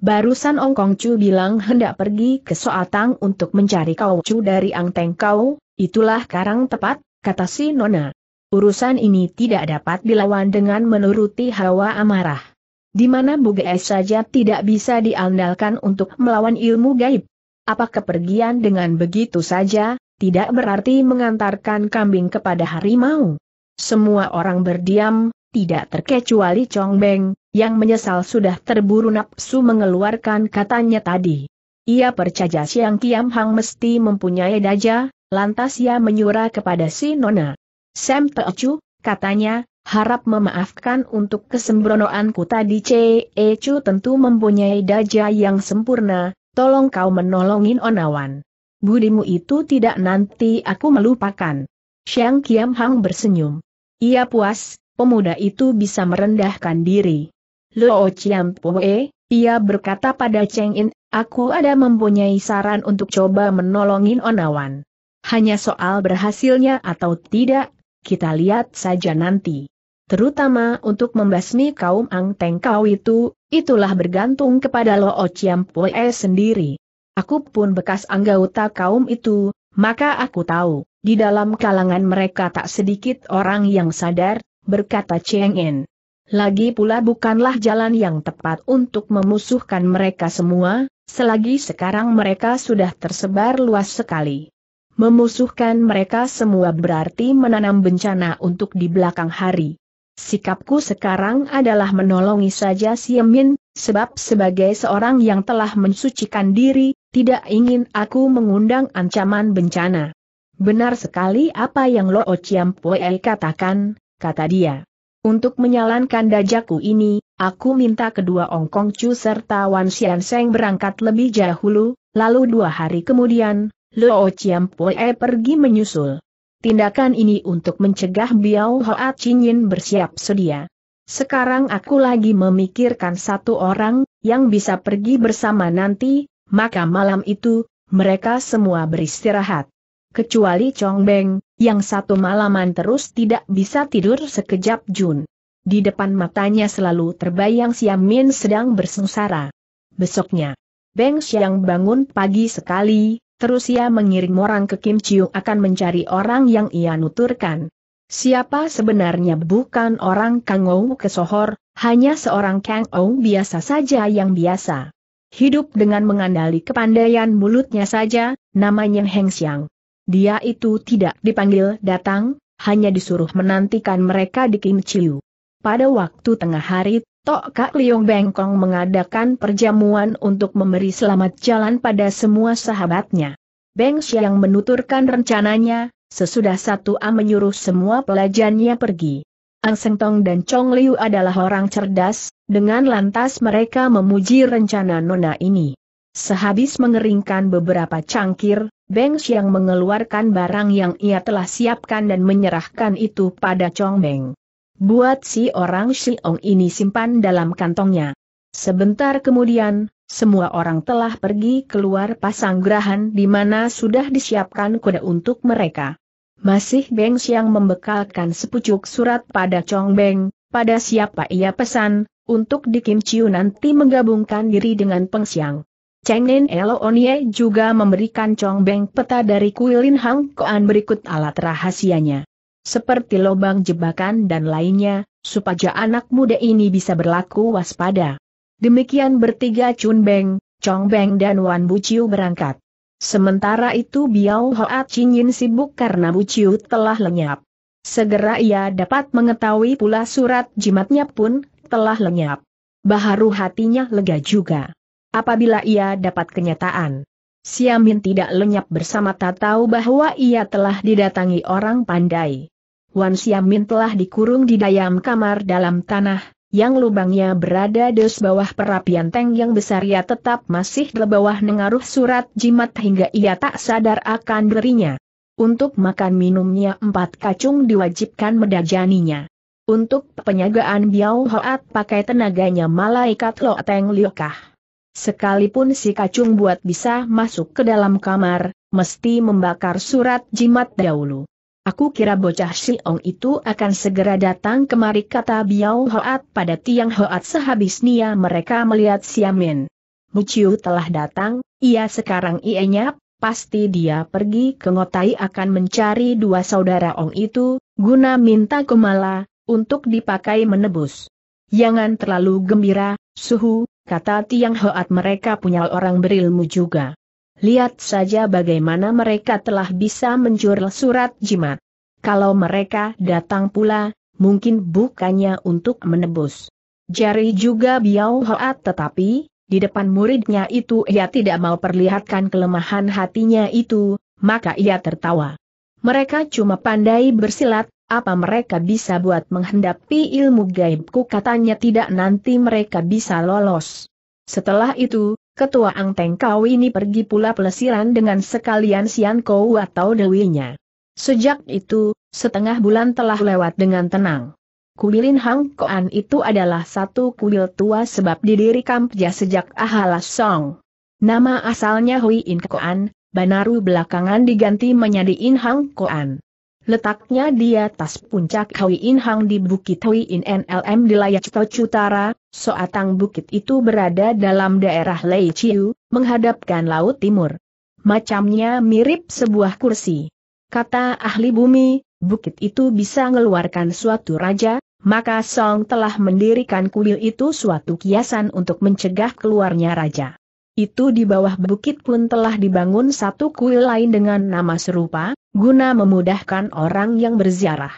Barusan Ong Kong Chu bilang hendak pergi ke Soatang untuk mencari kau Chu dari Ang Teng Kau, Itulah karang tepat, kata si Nona. Urusan ini tidak dapat dilawan dengan menuruti hawa amarah. Di mana Buges saja tidak bisa diandalkan untuk melawan ilmu gaib. Apa kepergian dengan begitu saja, tidak berarti mengantarkan kambing kepada harimau. Semua orang berdiam, tidak terkecuali Chong Beng, yang menyesal sudah terburu nafsu mengeluarkan katanya tadi. Ia percaya Siang Kiam Hang mesti mempunyai daja, Lantas ia menyuruh kepada si Nona. Sam Teocu, katanya, harap memaafkan untuk kesembronoanku tadi C.E. Chu tentu mempunyai daja yang sempurna, tolong kau menolongin Onawan. Budimu itu tidak nanti aku melupakan. Xiang Kiam Hang bersenyum. Ia puas, pemuda itu bisa merendahkan diri. Lo Chiam Poe, ia berkata pada Cheng In, aku ada mempunyai saran untuk coba menolongin Onawan. Hanya soal berhasilnya atau tidak, kita lihat saja nanti. Terutama untuk membasmi kaum Ang Teng Kau itu, itulah bergantung kepada Lo Chiam Poe sendiri. Aku pun bekas anggota kaum itu, maka aku tahu, di dalam kalangan mereka tak sedikit orang yang sadar, berkata Cheng En. Lagi pula bukanlah jalan yang tepat untuk memusuhkan mereka semua, selagi sekarang mereka sudah tersebar luas sekali. Memusuhkan mereka semua berarti menanam bencana untuk di belakang hari. Sikapku sekarang adalah menolongi saja si Min, sebab sebagai seorang yang telah mensucikan diri, tidak ingin aku mengundang ancaman bencana. Benar sekali apa yang Lo Chiam Poe katakan, kata dia. Untuk menyalankan dajaku ini, aku minta kedua Ong Kong Chu serta Wan Xian Seng berangkat lebih dahulu, lalu dua hari kemudian, Lo Chiam Poe pergi menyusul. Tindakan ini untuk mencegah Biao Hoa Yin bersiap sedia. Sekarang aku lagi memikirkan satu orang, yang bisa pergi bersama nanti, maka malam itu, mereka semua beristirahat. Kecuali Chong Beng, yang satu malaman terus tidak bisa tidur sekejap Jun. Di depan matanya selalu terbayang Siam Min sedang bersengsara. Besoknya, Beng Xiang bangun pagi sekali, Terus ia mengirim orang ke Kim Chiu akan mencari orang yang ia nuturkan. Siapa sebenarnya bukan orang Kang Ou kesohor, hanya seorang Kang Ou biasa saja yang biasa. Hidup dengan mengandali kepandaian mulutnya saja, namanya Heng Xiang. Dia itu tidak dipanggil datang, hanya disuruh menantikan mereka di Kim Chiu. Pada waktu tengah hari, Tok Kak Liong Bengkong mengadakan perjamuan untuk memberi selamat jalan pada semua sahabatnya. Beng yang menuturkan rencananya, sesudah satu A menyuruh semua pelajannya pergi. Ang Seng Tong dan Chong Liu adalah orang cerdas, dengan lantas mereka memuji rencana Nona ini. Sehabis mengeringkan beberapa cangkir, Beng yang mengeluarkan barang yang ia telah siapkan dan menyerahkan itu pada Chong Beng. Buat si orang Ong ini simpan dalam kantongnya. Sebentar kemudian, semua orang telah pergi keluar pasanggrahan di mana sudah disiapkan kuda untuk mereka. Masih Beng Siang membekalkan sepucuk surat pada Chong Beng, pada siapa ia pesan, untuk di Kim Chiu nanti menggabungkan diri dengan Peng Siang. Cheng Elo Onye juga memberikan Chong Beng peta dari Kuilin Hang Koan berikut alat rahasianya seperti lobang jebakan dan lainnya, supaya anak muda ini bisa berlaku waspada. Demikian bertiga Chun Beng, Chong Beng dan Wan Buciu berangkat. Sementara itu Biao Hoat Cinyin sibuk karena Bu Ciu telah lenyap. Segera ia dapat mengetahui pula surat jimatnya pun telah lenyap. Baharu hatinya lega juga. Apabila ia dapat kenyataan. Siamin tidak lenyap bersama tak tahu bahwa ia telah didatangi orang pandai. Wan Siamin telah dikurung di dayam kamar dalam tanah, yang lubangnya berada di bawah perapian tank yang besar ia tetap masih di bawah mengaruh surat jimat hingga ia tak sadar akan dirinya. Untuk makan minumnya empat kacung diwajibkan medajaninya. Untuk penyagaan Biao Hoat pakai tenaganya malaikat Lo Teng Liokah. Sekalipun si kacung buat bisa masuk ke dalam kamar, mesti membakar surat jimat dahulu. Aku kira bocah Siong itu akan segera datang kemari kata Biao Hoat pada Tiang Hoat sehabis Nia mereka melihat Siamin. Muciu telah datang, ia sekarang ianyap, pasti dia pergi ke Ngotai akan mencari dua saudara Ong itu, guna minta kumala, untuk dipakai menebus. Jangan terlalu gembira, suhu, kata Tiang Hoat mereka punya orang berilmu juga. Lihat saja bagaimana mereka telah bisa mencuri surat jimat. Kalau mereka datang pula, mungkin bukannya untuk menebus. Jari juga Biao Hoat tetapi, di depan muridnya itu ia tidak mau perlihatkan kelemahan hatinya itu, maka ia tertawa. Mereka cuma pandai bersilat, apa mereka bisa buat menghendapi ilmu gaibku katanya tidak nanti mereka bisa lolos. Setelah itu, Ketua Ang Tengkau ini pergi pula pelesiran dengan sekalian Sian Kou atau dewinya. Sejak itu, setengah bulan telah lewat dengan tenang. Kuilin Hang Koan itu adalah satu kuil tua sebab didirikan ja sejak Ahalas Song. Nama asalnya Hui In Koan, Banaru belakangan diganti menjadi In Hang Koan. Letaknya di atas puncak Hui In Hang di Bukit Hui In NLM di Layak Utara, Soatang bukit itu berada dalam daerah Lei Chiu, menghadapkan laut timur. Macamnya mirip sebuah kursi. Kata ahli bumi, bukit itu bisa mengeluarkan suatu raja, maka Song telah mendirikan kuil itu suatu kiasan untuk mencegah keluarnya raja. Itu di bawah bukit pun telah dibangun satu kuil lain dengan nama serupa, guna memudahkan orang yang berziarah.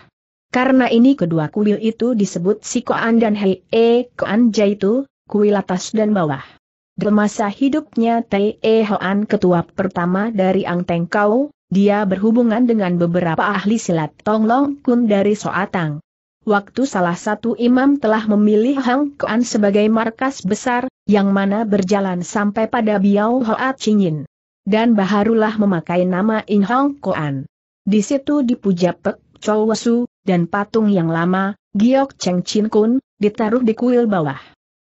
Karena ini kedua kuil itu disebut si Koan dan Hei E Koan Jaitu, kuil atas dan bawah. Di masa hidupnya Tei E Hoan ketua pertama dari Ang Teng Kau, dia berhubungan dengan beberapa ahli silat Tong Long Kun dari Soatang. Waktu salah satu imam telah memilih Hang Koan sebagai markas besar, yang mana berjalan sampai pada Biao Hoat Chinyin. Dan baharulah memakai nama In Hang Koan. Di situ dipuja Pek Chow Wasu, dan patung yang lama, Giok Cheng Chin Kun, ditaruh di kuil bawah.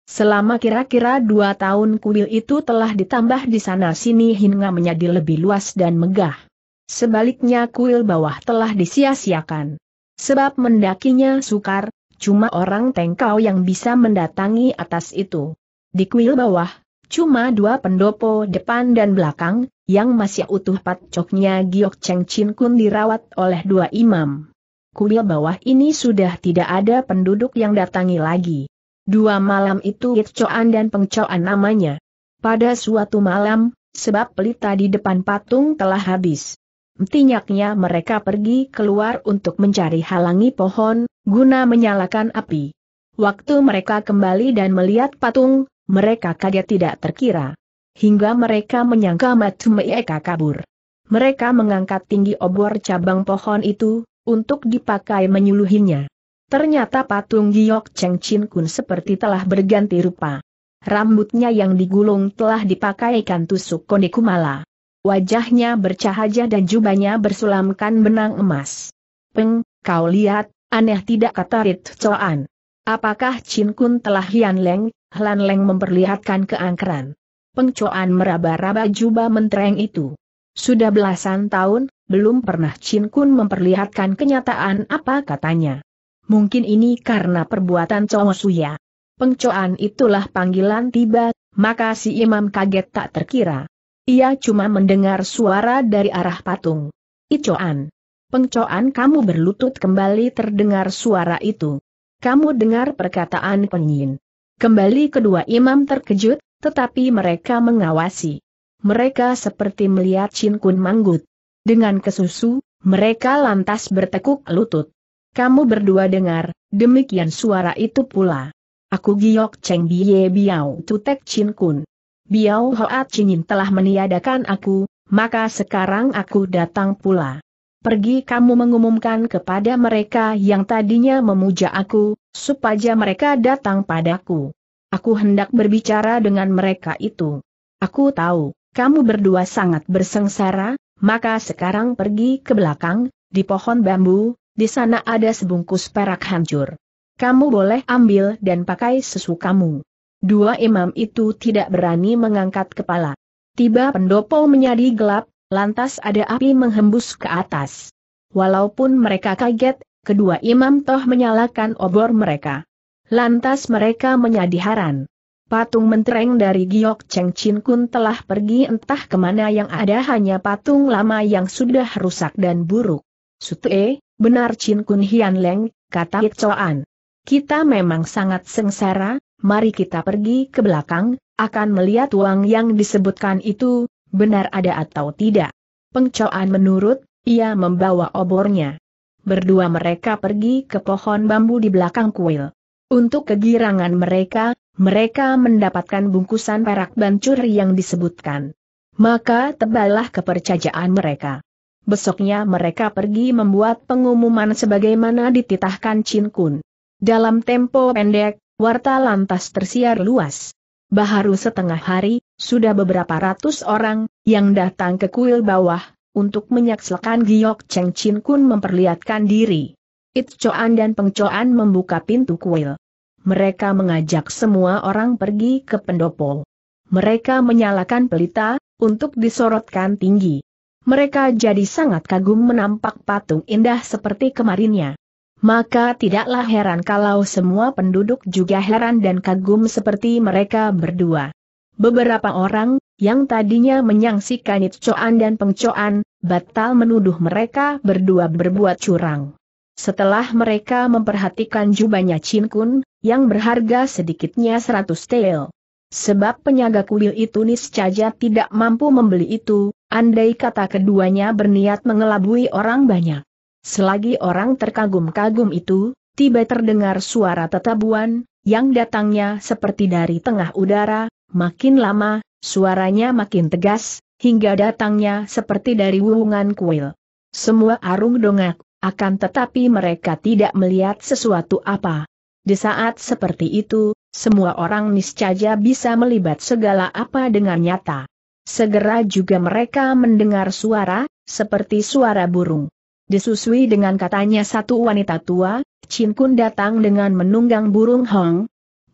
Selama kira-kira dua tahun kuil itu telah ditambah di sana-sini hingga menjadi lebih luas dan megah. Sebaliknya kuil bawah telah disia-siakan. Sebab mendakinya sukar, cuma orang tengkau yang bisa mendatangi atas itu. Di kuil bawah, cuma dua pendopo depan dan belakang, yang masih utuh patcoknya Giok Cheng Chin Kun dirawat oleh dua imam kuil bawah ini sudah tidak ada penduduk yang datangi lagi. Dua malam itu Itcoan dan Pengcoan namanya. Pada suatu malam, sebab pelita di depan patung telah habis. Tinyaknya mereka pergi keluar untuk mencari halangi pohon, guna menyalakan api. Waktu mereka kembali dan melihat patung, mereka kaget tidak terkira. Hingga mereka menyangka Matu Meeka kabur. Mereka mengangkat tinggi obor cabang pohon itu, untuk dipakai menyuluhinya. Ternyata patung Giok Cheng Chin Kun seperti telah berganti rupa. Rambutnya yang digulung telah dipakaikan tusuk konde kumala. Wajahnya bercahaya dan jubahnya bersulamkan benang emas. Peng, kau lihat, aneh tidak kata Rit Choan. Apakah Chin Kun telah Hian Leng, Hlan Leng memperlihatkan keangkeran. Peng Choan meraba-raba jubah mentereng itu. Sudah belasan tahun, belum pernah Chin Kun memperlihatkan kenyataan apa katanya. Mungkin ini karena perbuatan Chow Suya. Pengcoan itulah panggilan tiba, maka si imam kaget tak terkira. Ia cuma mendengar suara dari arah patung. Icoan. Pengcoan kamu berlutut kembali terdengar suara itu. Kamu dengar perkataan penyin. Kembali kedua imam terkejut, tetapi mereka mengawasi. mereka seperti melihat Chin Kun manggut. Dengan kesusu, mereka lantas bertekuk lutut. Kamu berdua dengar, demikian suara itu pula. Aku Giok Cheng Bie Biao Tutek Chin Kun. Biao Hoat Cinin telah meniadakan aku, maka sekarang aku datang pula. Pergi kamu mengumumkan kepada mereka yang tadinya memuja aku, supaya mereka datang padaku. Aku hendak berbicara dengan mereka itu. Aku tahu, kamu berdua sangat bersengsara, maka sekarang pergi ke belakang, di pohon bambu, di sana ada sebungkus perak hancur. Kamu boleh ambil dan pakai sesu kamu. Dua imam itu tidak berani mengangkat kepala. Tiba pendopo menjadi gelap, lantas ada api menghembus ke atas. Walaupun mereka kaget, kedua imam toh menyalakan obor mereka. Lantas mereka menjadi heran. Patung mentereng dari Giok Cheng Chin Kun telah pergi entah ke mana yang ada hanya patung lama yang sudah rusak dan buruk. Sutue, Benar Chin Kun Hian Leng, kata Choan. Kita memang sangat sengsara, mari kita pergi ke belakang, akan melihat uang yang disebutkan itu, benar ada atau tidak. Pengcoan menurut, ia membawa obornya. Berdua mereka pergi ke pohon bambu di belakang kuil. Untuk kegirangan mereka, mereka mendapatkan bungkusan perak bancur yang disebutkan. Maka tebalah kepercayaan mereka. Besoknya mereka pergi membuat pengumuman sebagaimana dititahkan Chin Kun. Dalam tempo pendek, warta lantas tersiar luas. Baharu setengah hari, sudah beberapa ratus orang, yang datang ke kuil bawah, untuk menyaksikan Giok Cheng Chin Kun memperlihatkan diri. It Choan dan Peng Choan membuka pintu kuil. Mereka mengajak semua orang pergi ke pendopo. Mereka menyalakan pelita, untuk disorotkan tinggi. Mereka jadi sangat kagum menampak patung indah seperti kemarinnya. Maka tidaklah heran kalau semua penduduk juga heran dan kagum seperti mereka berdua. Beberapa orang, yang tadinya menyangsikan Itcoan dan Pengcoan, batal menuduh mereka berdua berbuat curang. Setelah mereka memperhatikan jubahnya Chin Kun, yang berharga sedikitnya 100 tel. Sebab penyaga kuil itu niscaya tidak mampu membeli itu, Andai kata keduanya berniat mengelabui orang banyak. Selagi orang terkagum-kagum itu, tiba terdengar suara tetabuan, yang datangnya seperti dari tengah udara, makin lama, suaranya makin tegas, hingga datangnya seperti dari wuungan kuil. Semua arung dongak, akan tetapi mereka tidak melihat sesuatu apa. Di saat seperti itu, semua orang niscaya bisa melibat segala apa dengan nyata. Segera juga mereka mendengar suara, seperti suara burung. Disusui dengan katanya satu wanita tua, Chin Kun datang dengan menunggang burung Hong.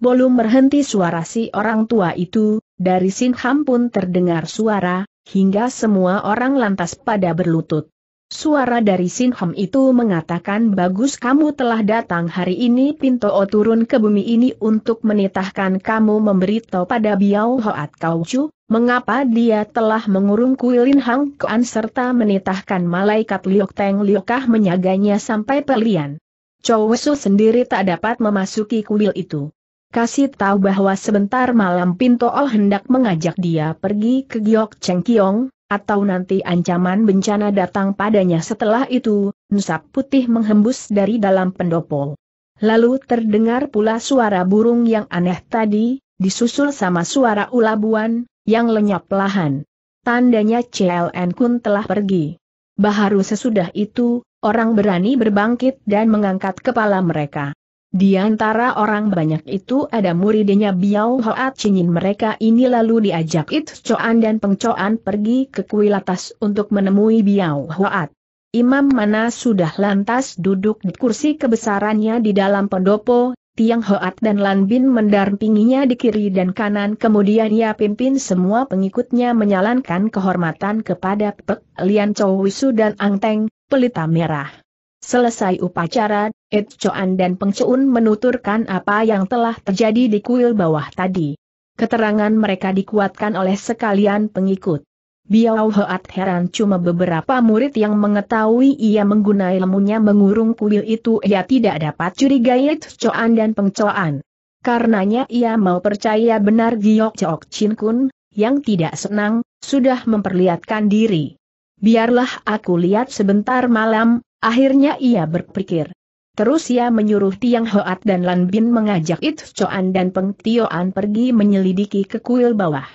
Belum berhenti suara si orang tua itu, dari Sin Ham pun terdengar suara, hingga semua orang lantas pada berlutut. Suara dari Sin Ham itu mengatakan bagus kamu telah datang hari ini Pinto O turun ke bumi ini untuk menitahkan kamu memberitahu pada Biao Hoat Chu, mengapa dia telah mengurung kuilin Hang Kuan serta menitahkan malaikat Liok Teng Liokah menyaganya sampai pelian. Chow Su sendiri tak dapat memasuki kuil itu. Kasih tahu bahwa sebentar malam Pinto O hendak mengajak dia pergi ke Giok Cheng Kiong, atau nanti ancaman bencana datang padanya setelah itu, nusap putih menghembus dari dalam pendopo. Lalu terdengar pula suara burung yang aneh tadi, disusul sama suara ulabuan, yang lenyap lahan. Tandanya CLN Kun telah pergi. Baharu sesudah itu, orang berani berbangkit dan mengangkat kepala mereka. Di antara orang banyak itu ada muridnya Biao Hoat Cinin mereka ini lalu diajak It Choan dan Peng Choan pergi ke kuil atas untuk menemui Biao Hoat. Imam mana sudah lantas duduk di kursi kebesarannya di dalam pendopo, Tiang Hoat dan Lan Bin mendampinginya di kiri dan kanan kemudian ia pimpin semua pengikutnya menyalankan kehormatan kepada Pek Lian Chow Wisu dan Ang Teng, pelita merah. Selesai upacara, Ed Choan dan Peng Chun menuturkan apa yang telah terjadi di kuil bawah tadi. Keterangan mereka dikuatkan oleh sekalian pengikut. Biao Hoat heran cuma beberapa murid yang mengetahui ia menggunai lemunya mengurung kuil itu ia tidak dapat curigai Ed Choan dan Peng Choan. Karenanya ia mau percaya benar Giok Chok Chin Kun, yang tidak senang, sudah memperlihatkan diri. Biarlah aku lihat sebentar malam, akhirnya ia berpikir. Terus ia menyuruh Tiang Hoat dan Lan Bin mengajak It Choan dan Peng Tioan pergi menyelidiki ke kuil bawah.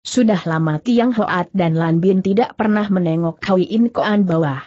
Sudah lama Tiang Hoat dan Lan Bin tidak pernah menengok Hui In Koan bawah.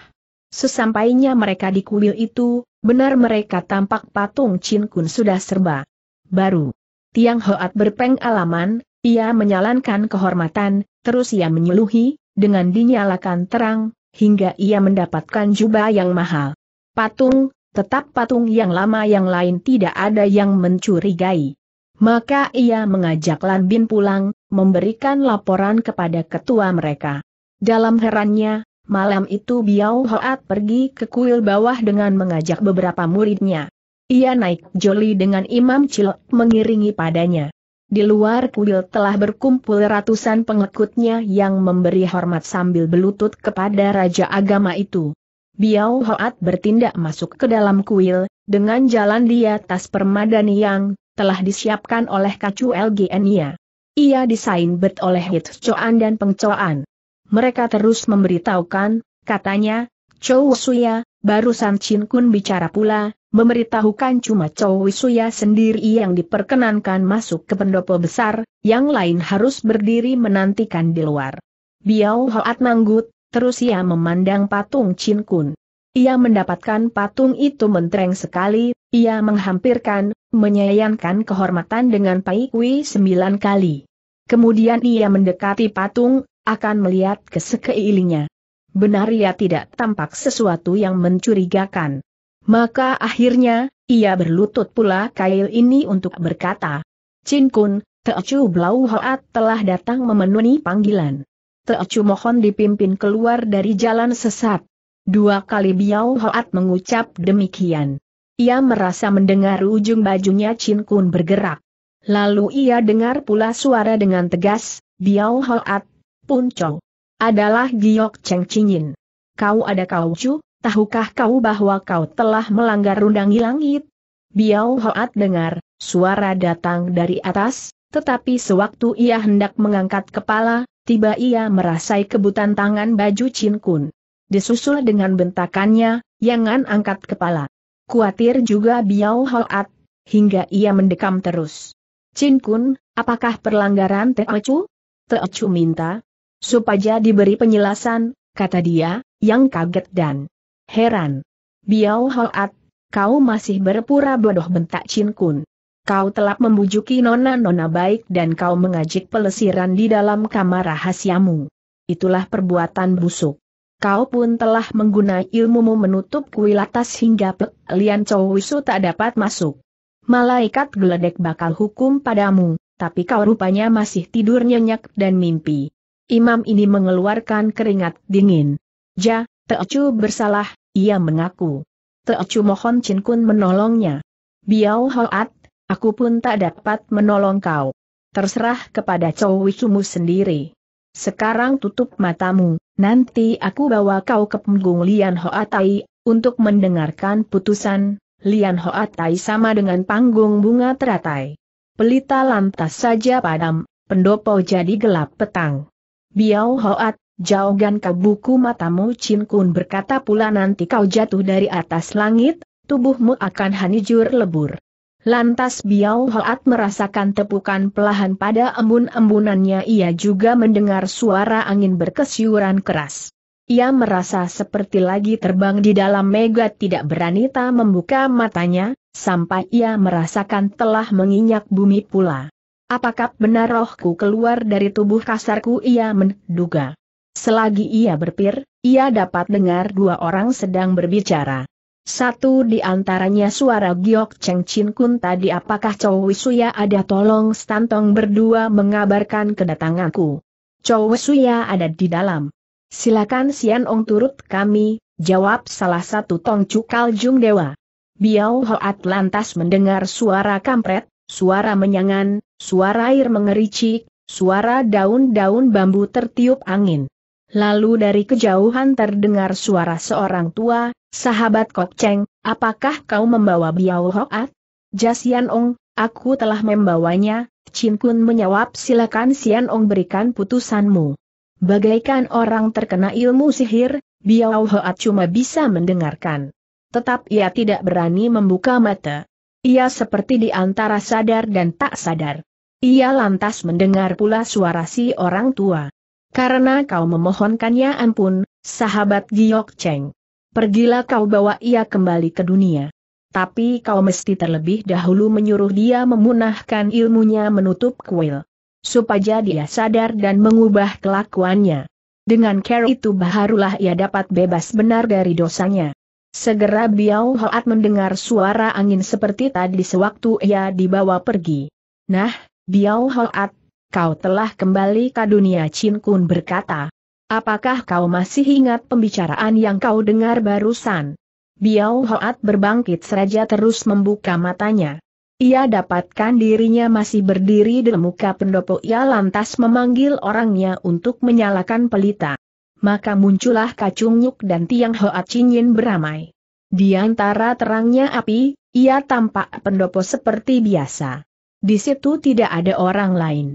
Sesampainya mereka di kuil itu, benar mereka tampak patung Chin Kun sudah serba baru. Tiang Hoat berpengalaman, ia menyalankan kehormatan, terus ia menyeluhi, dengan dinyalakan terang, hingga ia mendapatkan jubah yang mahal. Patung, tetap patung yang lama yang lain tidak ada yang mencurigai. Maka ia mengajak Lan Bin pulang, memberikan laporan kepada ketua mereka. Dalam herannya, malam itu Biao Hoat pergi ke kuil bawah dengan mengajak beberapa muridnya. Ia naik joli dengan Imam Cilok mengiringi padanya. Di luar kuil telah berkumpul ratusan pengikutnya yang memberi hormat sambil belutut kepada raja agama itu. Biao Hoat bertindak masuk ke dalam kuil, dengan jalan di atas permadani yang telah disiapkan oleh Kacu LGN-nya. Ia disain bet oleh Hit Choan dan Pengcoan. Mereka terus memberitahukan, katanya, Chow Suya, barusan Chin Kun bicara pula, memberitahukan cuma Chow Wisuya sendiri yang diperkenankan masuk ke pendopo besar, yang lain harus berdiri menantikan di luar. Biao Hoat manggut, terus ia memandang patung Chin Kun. Ia mendapatkan patung itu mentereng sekali, ia menghampirkan, menyayangkan kehormatan dengan Pai Kui sembilan kali. Kemudian ia mendekati patung, akan melihat ke sekelilingnya. Benar ia tidak tampak sesuatu yang mencurigakan. Maka akhirnya, ia berlutut pula kail ini untuk berkata, Chin Kun, Teocu Blau Hoat telah datang memenuhi panggilan. Teocu mohon dipimpin keluar dari jalan sesat. Dua kali Biao Hoat mengucap demikian. Ia merasa mendengar ujung bajunya Chin Kun bergerak. Lalu ia dengar pula suara dengan tegas, Biao Hoat, Puncong. Adalah Giok Cheng Chinyin. Kau ada kau cu? Tahukah kau bahwa kau telah melanggar rundangi langit? Biao Hoat dengar, suara datang dari atas, tetapi sewaktu ia hendak mengangkat kepala, tiba ia merasai kebutan tangan baju Chin Kun. Disusul dengan bentakannya, jangan angkat kepala. Kuatir juga Biao Hoat, hingga ia mendekam terus. Chin Kun, apakah perlanggaran Teocu? Teocu minta, supaya diberi penjelasan, kata dia, yang kaget dan Heran. Biao Hoat, kau masih berpura bodoh bentak Chin Kun. Kau telah membujuki nona-nona baik dan kau mengajik pelesiran di dalam kamar rahasiamu. Itulah perbuatan busuk. Kau pun telah menggunakan ilmumu menutup kuil atas hingga Lian Chow Wisu tak dapat masuk. Malaikat geledek bakal hukum padamu, tapi kau rupanya masih tidur nyenyak dan mimpi. Imam ini mengeluarkan keringat dingin. Ja, Teocu bersalah, ia mengaku. Teocu mohon Chin Kun menolongnya. Biao Hoat, aku pun tak dapat menolong kau. Terserah kepada Chow Wisumu sendiri. Sekarang tutup matamu, nanti aku bawa kau ke punggung Lian Hoatai, untuk mendengarkan putusan, Lian Hoatai sama dengan panggung bunga teratai. Pelita lantas saja padam, pendopo jadi gelap petang. Biao Hoat, Jauhkan kau buku matamu Chin Kun berkata pula nanti kau jatuh dari atas langit, tubuhmu akan hancur lebur. Lantas Biao Hoat merasakan tepukan pelahan pada embun-embunannya ia juga mendengar suara angin berkesyuran keras. Ia merasa seperti lagi terbang di dalam mega tidak berani tak membuka matanya, sampai ia merasakan telah menginyak bumi pula. Apakah benar rohku keluar dari tubuh kasarku ia menduga. Selagi ia berpir, ia dapat dengar dua orang sedang berbicara. Satu di antaranya suara Giok Cheng Chin Kun tadi apakah Chow Wisuya ada tolong stantong berdua mengabarkan kedatanganku. Chow Wisuya ada di dalam. Silakan Sian Ong turut kami, jawab salah satu Tong Cukal Jung Dewa. Biao Hoat lantas mendengar suara kampret, suara menyangan, suara air mengericik, suara daun-daun bambu tertiup angin. Lalu dari kejauhan terdengar suara seorang tua, sahabat Kok Cheng, apakah kau membawa Biao Hoat? Jasian Ong, aku telah membawanya, Chin Kun menjawab silakan Sian Ong berikan putusanmu. Bagaikan orang terkena ilmu sihir, Biao Hoat cuma bisa mendengarkan. Tetap ia tidak berani membuka mata. Ia seperti di antara sadar dan tak sadar. Ia lantas mendengar pula suara si orang tua. Karena kau memohonkannya ampun, sahabat Giok Cheng. Pergilah kau bawa ia kembali ke dunia. Tapi kau mesti terlebih dahulu menyuruh dia memunahkan ilmunya menutup kuil. Supaya dia sadar dan mengubah kelakuannya. Dengan care itu barulah ia dapat bebas benar dari dosanya. Segera Biao Hoat mendengar suara angin seperti tadi sewaktu ia dibawa pergi. Nah, Biao Hoat, kau telah kembali ke dunia Chin Kun berkata. Apakah kau masih ingat pembicaraan yang kau dengar barusan? Biao Hoat berbangkit saja terus membuka matanya. Ia dapatkan dirinya masih berdiri di muka pendopo ia lantas memanggil orangnya untuk menyalakan pelita maka muncullah Kacung Nyuk dan Tiang Hoa Cinyin beramai. Di antara terangnya api, ia tampak pendopo seperti biasa. Di situ tidak ada orang lain.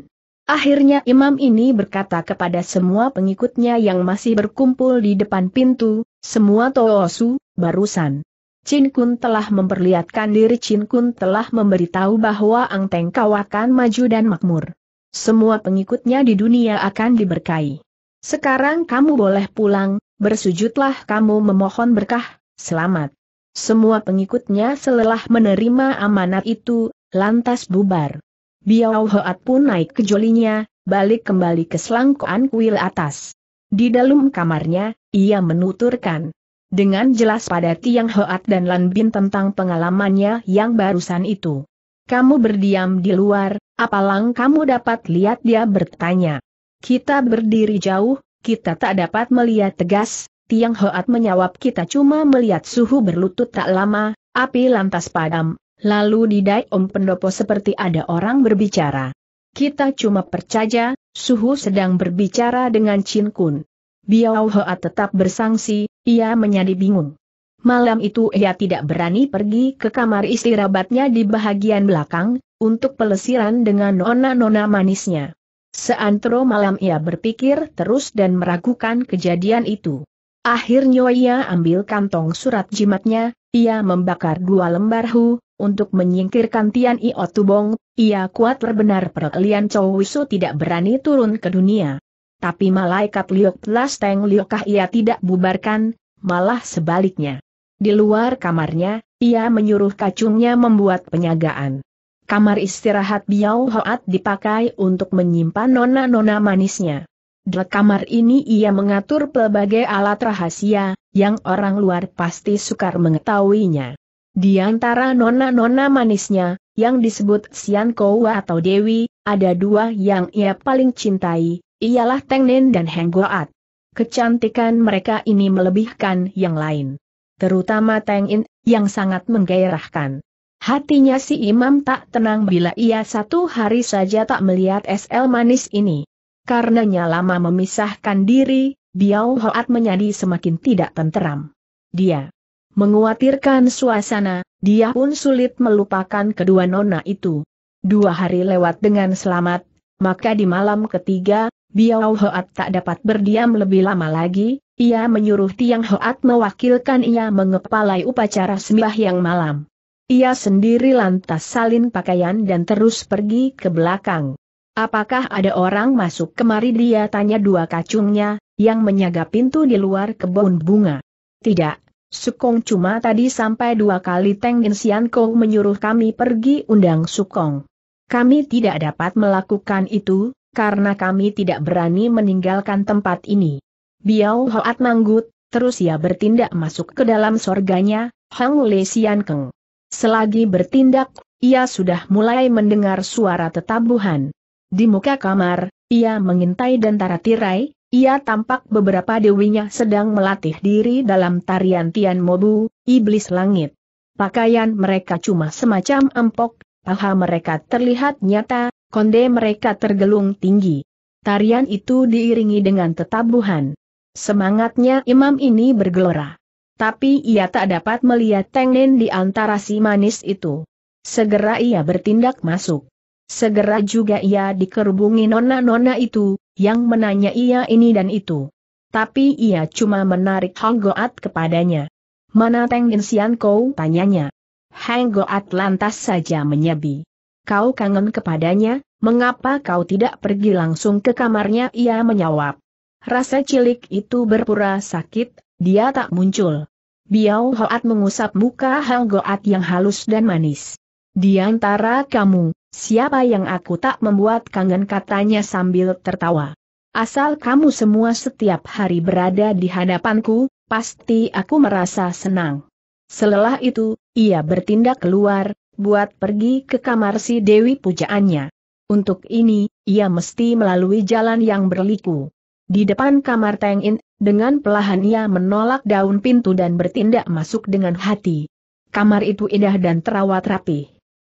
Akhirnya imam ini berkata kepada semua pengikutnya yang masih berkumpul di depan pintu, semua toosu, barusan. Chin Kun telah memperlihatkan diri Chin Kun telah memberitahu bahwa Ang Teng Kau akan maju dan makmur. Semua pengikutnya di dunia akan diberkahi. Sekarang kamu boleh pulang, bersujudlah kamu memohon berkah, selamat. Semua pengikutnya selelah menerima amanat itu, lantas bubar. Biao Hoat pun naik ke jolinya, balik kembali ke selangkoan kuil atas. Di dalam kamarnya, ia menuturkan. Dengan jelas pada Tiang Hoat dan Lan Bin tentang pengalamannya yang barusan itu. Kamu berdiam di luar, apalang kamu dapat lihat dia bertanya. Kita berdiri jauh, kita tak dapat melihat tegas, Tiang Hoat menyawab kita cuma melihat suhu berlutut tak lama, api lantas padam, lalu di Dai Om Pendopo seperti ada orang berbicara. Kita cuma percaya, suhu sedang berbicara dengan Chin Kun. Biao Hoat tetap bersangsi, ia menjadi bingung. Malam itu ia tidak berani pergi ke kamar istirahatnya di bahagian belakang, untuk pelesiran dengan nona-nona manisnya. Seantro malam ia berpikir terus dan meragukan kejadian itu. Akhirnya ia ambil kantong surat jimatnya, ia membakar dua lembar hu, untuk menyingkirkan Tian Io Tubong, ia kuat berbenar perkalian Chow Wisu tidak berani turun ke dunia. Tapi malaikat Liok Plus Teng Liokah ia tidak bubarkan, malah sebaliknya. Di luar kamarnya, ia menyuruh kacungnya membuat penyagaan kamar istirahat Biao Hoat dipakai untuk menyimpan nona-nona manisnya. Di kamar ini ia mengatur pelbagai alat rahasia, yang orang luar pasti sukar mengetahuinya. Di antara nona-nona manisnya, yang disebut Sian Kowa atau Dewi, ada dua yang ia paling cintai, ialah Teng Nin dan Heng Goat. Kecantikan mereka ini melebihkan yang lain. Terutama Teng In, yang sangat menggairahkan. Hatinya si imam tak tenang bila ia satu hari saja tak melihat SL manis ini. Karenanya lama memisahkan diri, Biao Hoat menjadi semakin tidak tenteram. Dia menguatirkan suasana, dia pun sulit melupakan kedua nona itu. Dua hari lewat dengan selamat, maka di malam ketiga, Biao Hoat tak dapat berdiam lebih lama lagi, ia menyuruh Tiang Hoat mewakilkan ia mengepalai upacara sembahyang malam. Ia sendiri lantas salin pakaian dan terus pergi ke belakang. Apakah ada orang masuk kemari dia tanya dua kacungnya, yang menyaga pintu di luar kebun bunga. Tidak, Sukong cuma tadi sampai dua kali Teng Insian Kong menyuruh kami pergi undang Sukong. Kami tidak dapat melakukan itu, karena kami tidak berani meninggalkan tempat ini. Biao Hoat manggut, terus ia bertindak masuk ke dalam sorganya, Hang Le Sian Keng. Selagi bertindak, ia sudah mulai mendengar suara tetabuhan. Di muka kamar, ia mengintai dan tara tirai, ia tampak beberapa dewinya sedang melatih diri dalam tarian Tian Mobu, Iblis Langit. Pakaian mereka cuma semacam empok, paha mereka terlihat nyata, konde mereka tergelung tinggi. Tarian itu diiringi dengan tetabuhan. Semangatnya imam ini bergelora. Tapi ia tak dapat melihat Teng Nin di antara si manis itu. Segera ia bertindak masuk. Segera juga ia dikerubungi nona-nona itu, yang menanya ia ini dan itu. Tapi ia cuma menarik Hang Goat kepadanya. Mana Teng Insian tanyanya. Hang Goat lantas saja menyebi. Kau kangen kepadanya, mengapa kau tidak pergi langsung ke kamarnya ia menjawab. Rasa cilik itu berpura sakit, dia tak muncul. Biao Hoat mengusap muka Hang Goat yang halus dan manis. Di antara kamu, Siapa yang aku tak membuat kangen katanya sambil tertawa. Asal kamu semua setiap hari berada di hadapanku, pasti aku merasa senang. Selelah itu, ia bertindak keluar, buat pergi ke kamar si Dewi pujaannya. Untuk ini, ia mesti melalui jalan yang berliku. Di depan kamar Teng In, dengan pelahan ia menolak daun pintu dan bertindak masuk dengan hati. Kamar itu indah dan terawat rapi.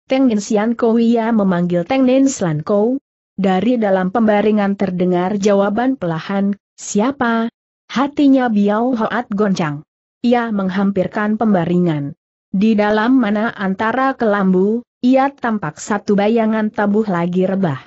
Teng Nin Sian Ia memanggil Teng Nin Slan Kou. Dari dalam pembaringan terdengar jawaban pelahan, siapa? Hatinya Biao Hoat goncang. Ia menghampirkan pembaringan. Di dalam mana antara kelambu, ia tampak satu bayangan tabuh lagi rebah.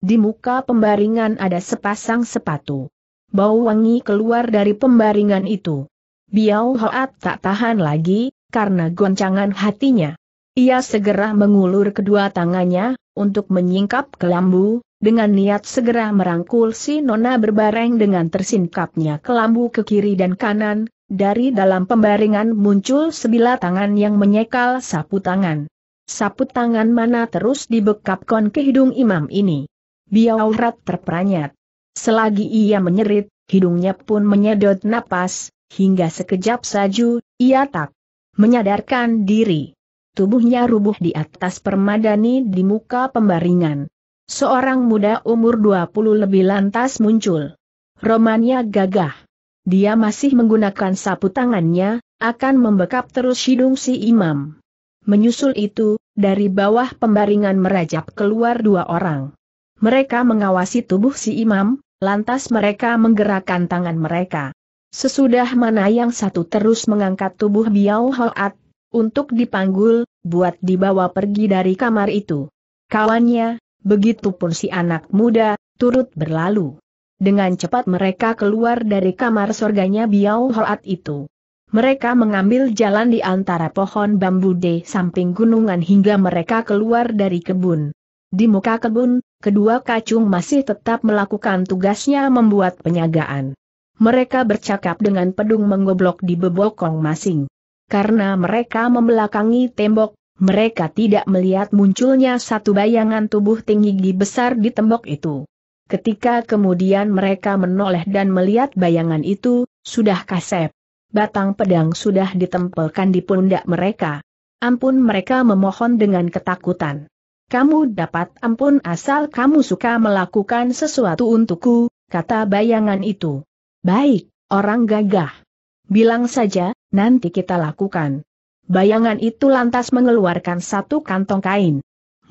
Di muka pembaringan ada sepasang sepatu. Bau wangi keluar dari pembaringan itu. Biao Hoat tak tahan lagi, karena goncangan hatinya. Ia segera mengulur kedua tangannya, untuk menyingkap kelambu, dengan niat segera merangkul si nona berbareng dengan tersingkapnya kelambu ke kiri dan kanan, dari dalam pembaringan muncul sebilah tangan yang menyekal sapu tangan. Sapu tangan mana terus dibekapkan ke hidung imam ini. Biaurat terperanyat. Selagi ia menyerit, hidungnya pun menyedot napas, hingga sekejap saju, ia tak menyadarkan diri tubuhnya rubuh di atas permadani di muka pembaringan. Seorang muda umur 20 lebih lantas muncul. Romanya gagah. Dia masih menggunakan sapu tangannya, akan membekap terus hidung si imam. Menyusul itu, dari bawah pembaringan merajap keluar dua orang. Mereka mengawasi tubuh si imam, lantas mereka menggerakkan tangan mereka. Sesudah mana yang satu terus mengangkat tubuh Biao Hoat, untuk dipanggul, buat dibawa pergi dari kamar itu. Kawannya, begitupun si anak muda, turut berlalu. Dengan cepat mereka keluar dari kamar surganya Biao Hoat itu. Mereka mengambil jalan di antara pohon bambu di samping gunungan hingga mereka keluar dari kebun. Di muka kebun, kedua kacung masih tetap melakukan tugasnya membuat penyagaan. Mereka bercakap dengan pedung menggoblok di bebokong masing. Karena mereka membelakangi tembok, mereka tidak melihat munculnya satu bayangan tubuh tinggi besar di tembok itu. Ketika kemudian mereka menoleh dan melihat bayangan itu, sudah kasep. Batang pedang sudah ditempelkan di pundak mereka. Ampun mereka memohon dengan ketakutan. Kamu dapat ampun asal kamu suka melakukan sesuatu untukku, kata bayangan itu. Baik, orang gagah. Bilang saja, nanti kita lakukan. Bayangan itu lantas mengeluarkan satu kantong kain.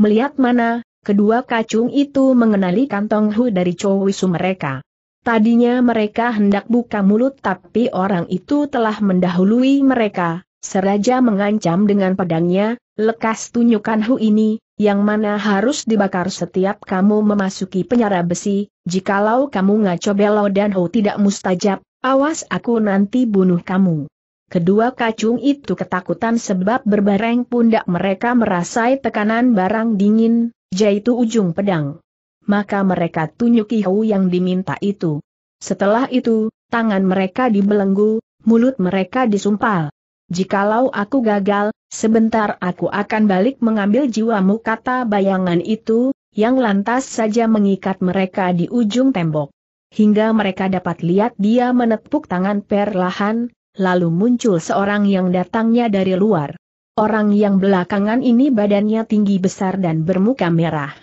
Melihat mana, kedua kacung itu mengenali kantong hu dari cowisu mereka. Tadinya mereka hendak buka mulut tapi orang itu telah mendahului mereka, seraja mengancam dengan pedangnya, lekas tunjukkan hu ini, yang mana harus dibakar setiap kamu memasuki penyara besi, jikalau kamu ngaco belo dan hu tidak mustajab, awas aku nanti bunuh kamu. Kedua kacung itu ketakutan sebab berbareng pundak mereka merasai tekanan barang dingin, yaitu ujung pedang. Maka mereka tunjuki hau yang diminta itu. Setelah itu, tangan mereka dibelenggu, mulut mereka disumpal. Jikalau aku gagal, sebentar aku akan balik mengambil jiwamu kata bayangan itu, yang lantas saja mengikat mereka di ujung tembok. Hingga mereka dapat lihat dia menepuk tangan perlahan, lalu muncul seorang yang datangnya dari luar. Orang yang belakangan ini badannya tinggi besar dan bermuka merah.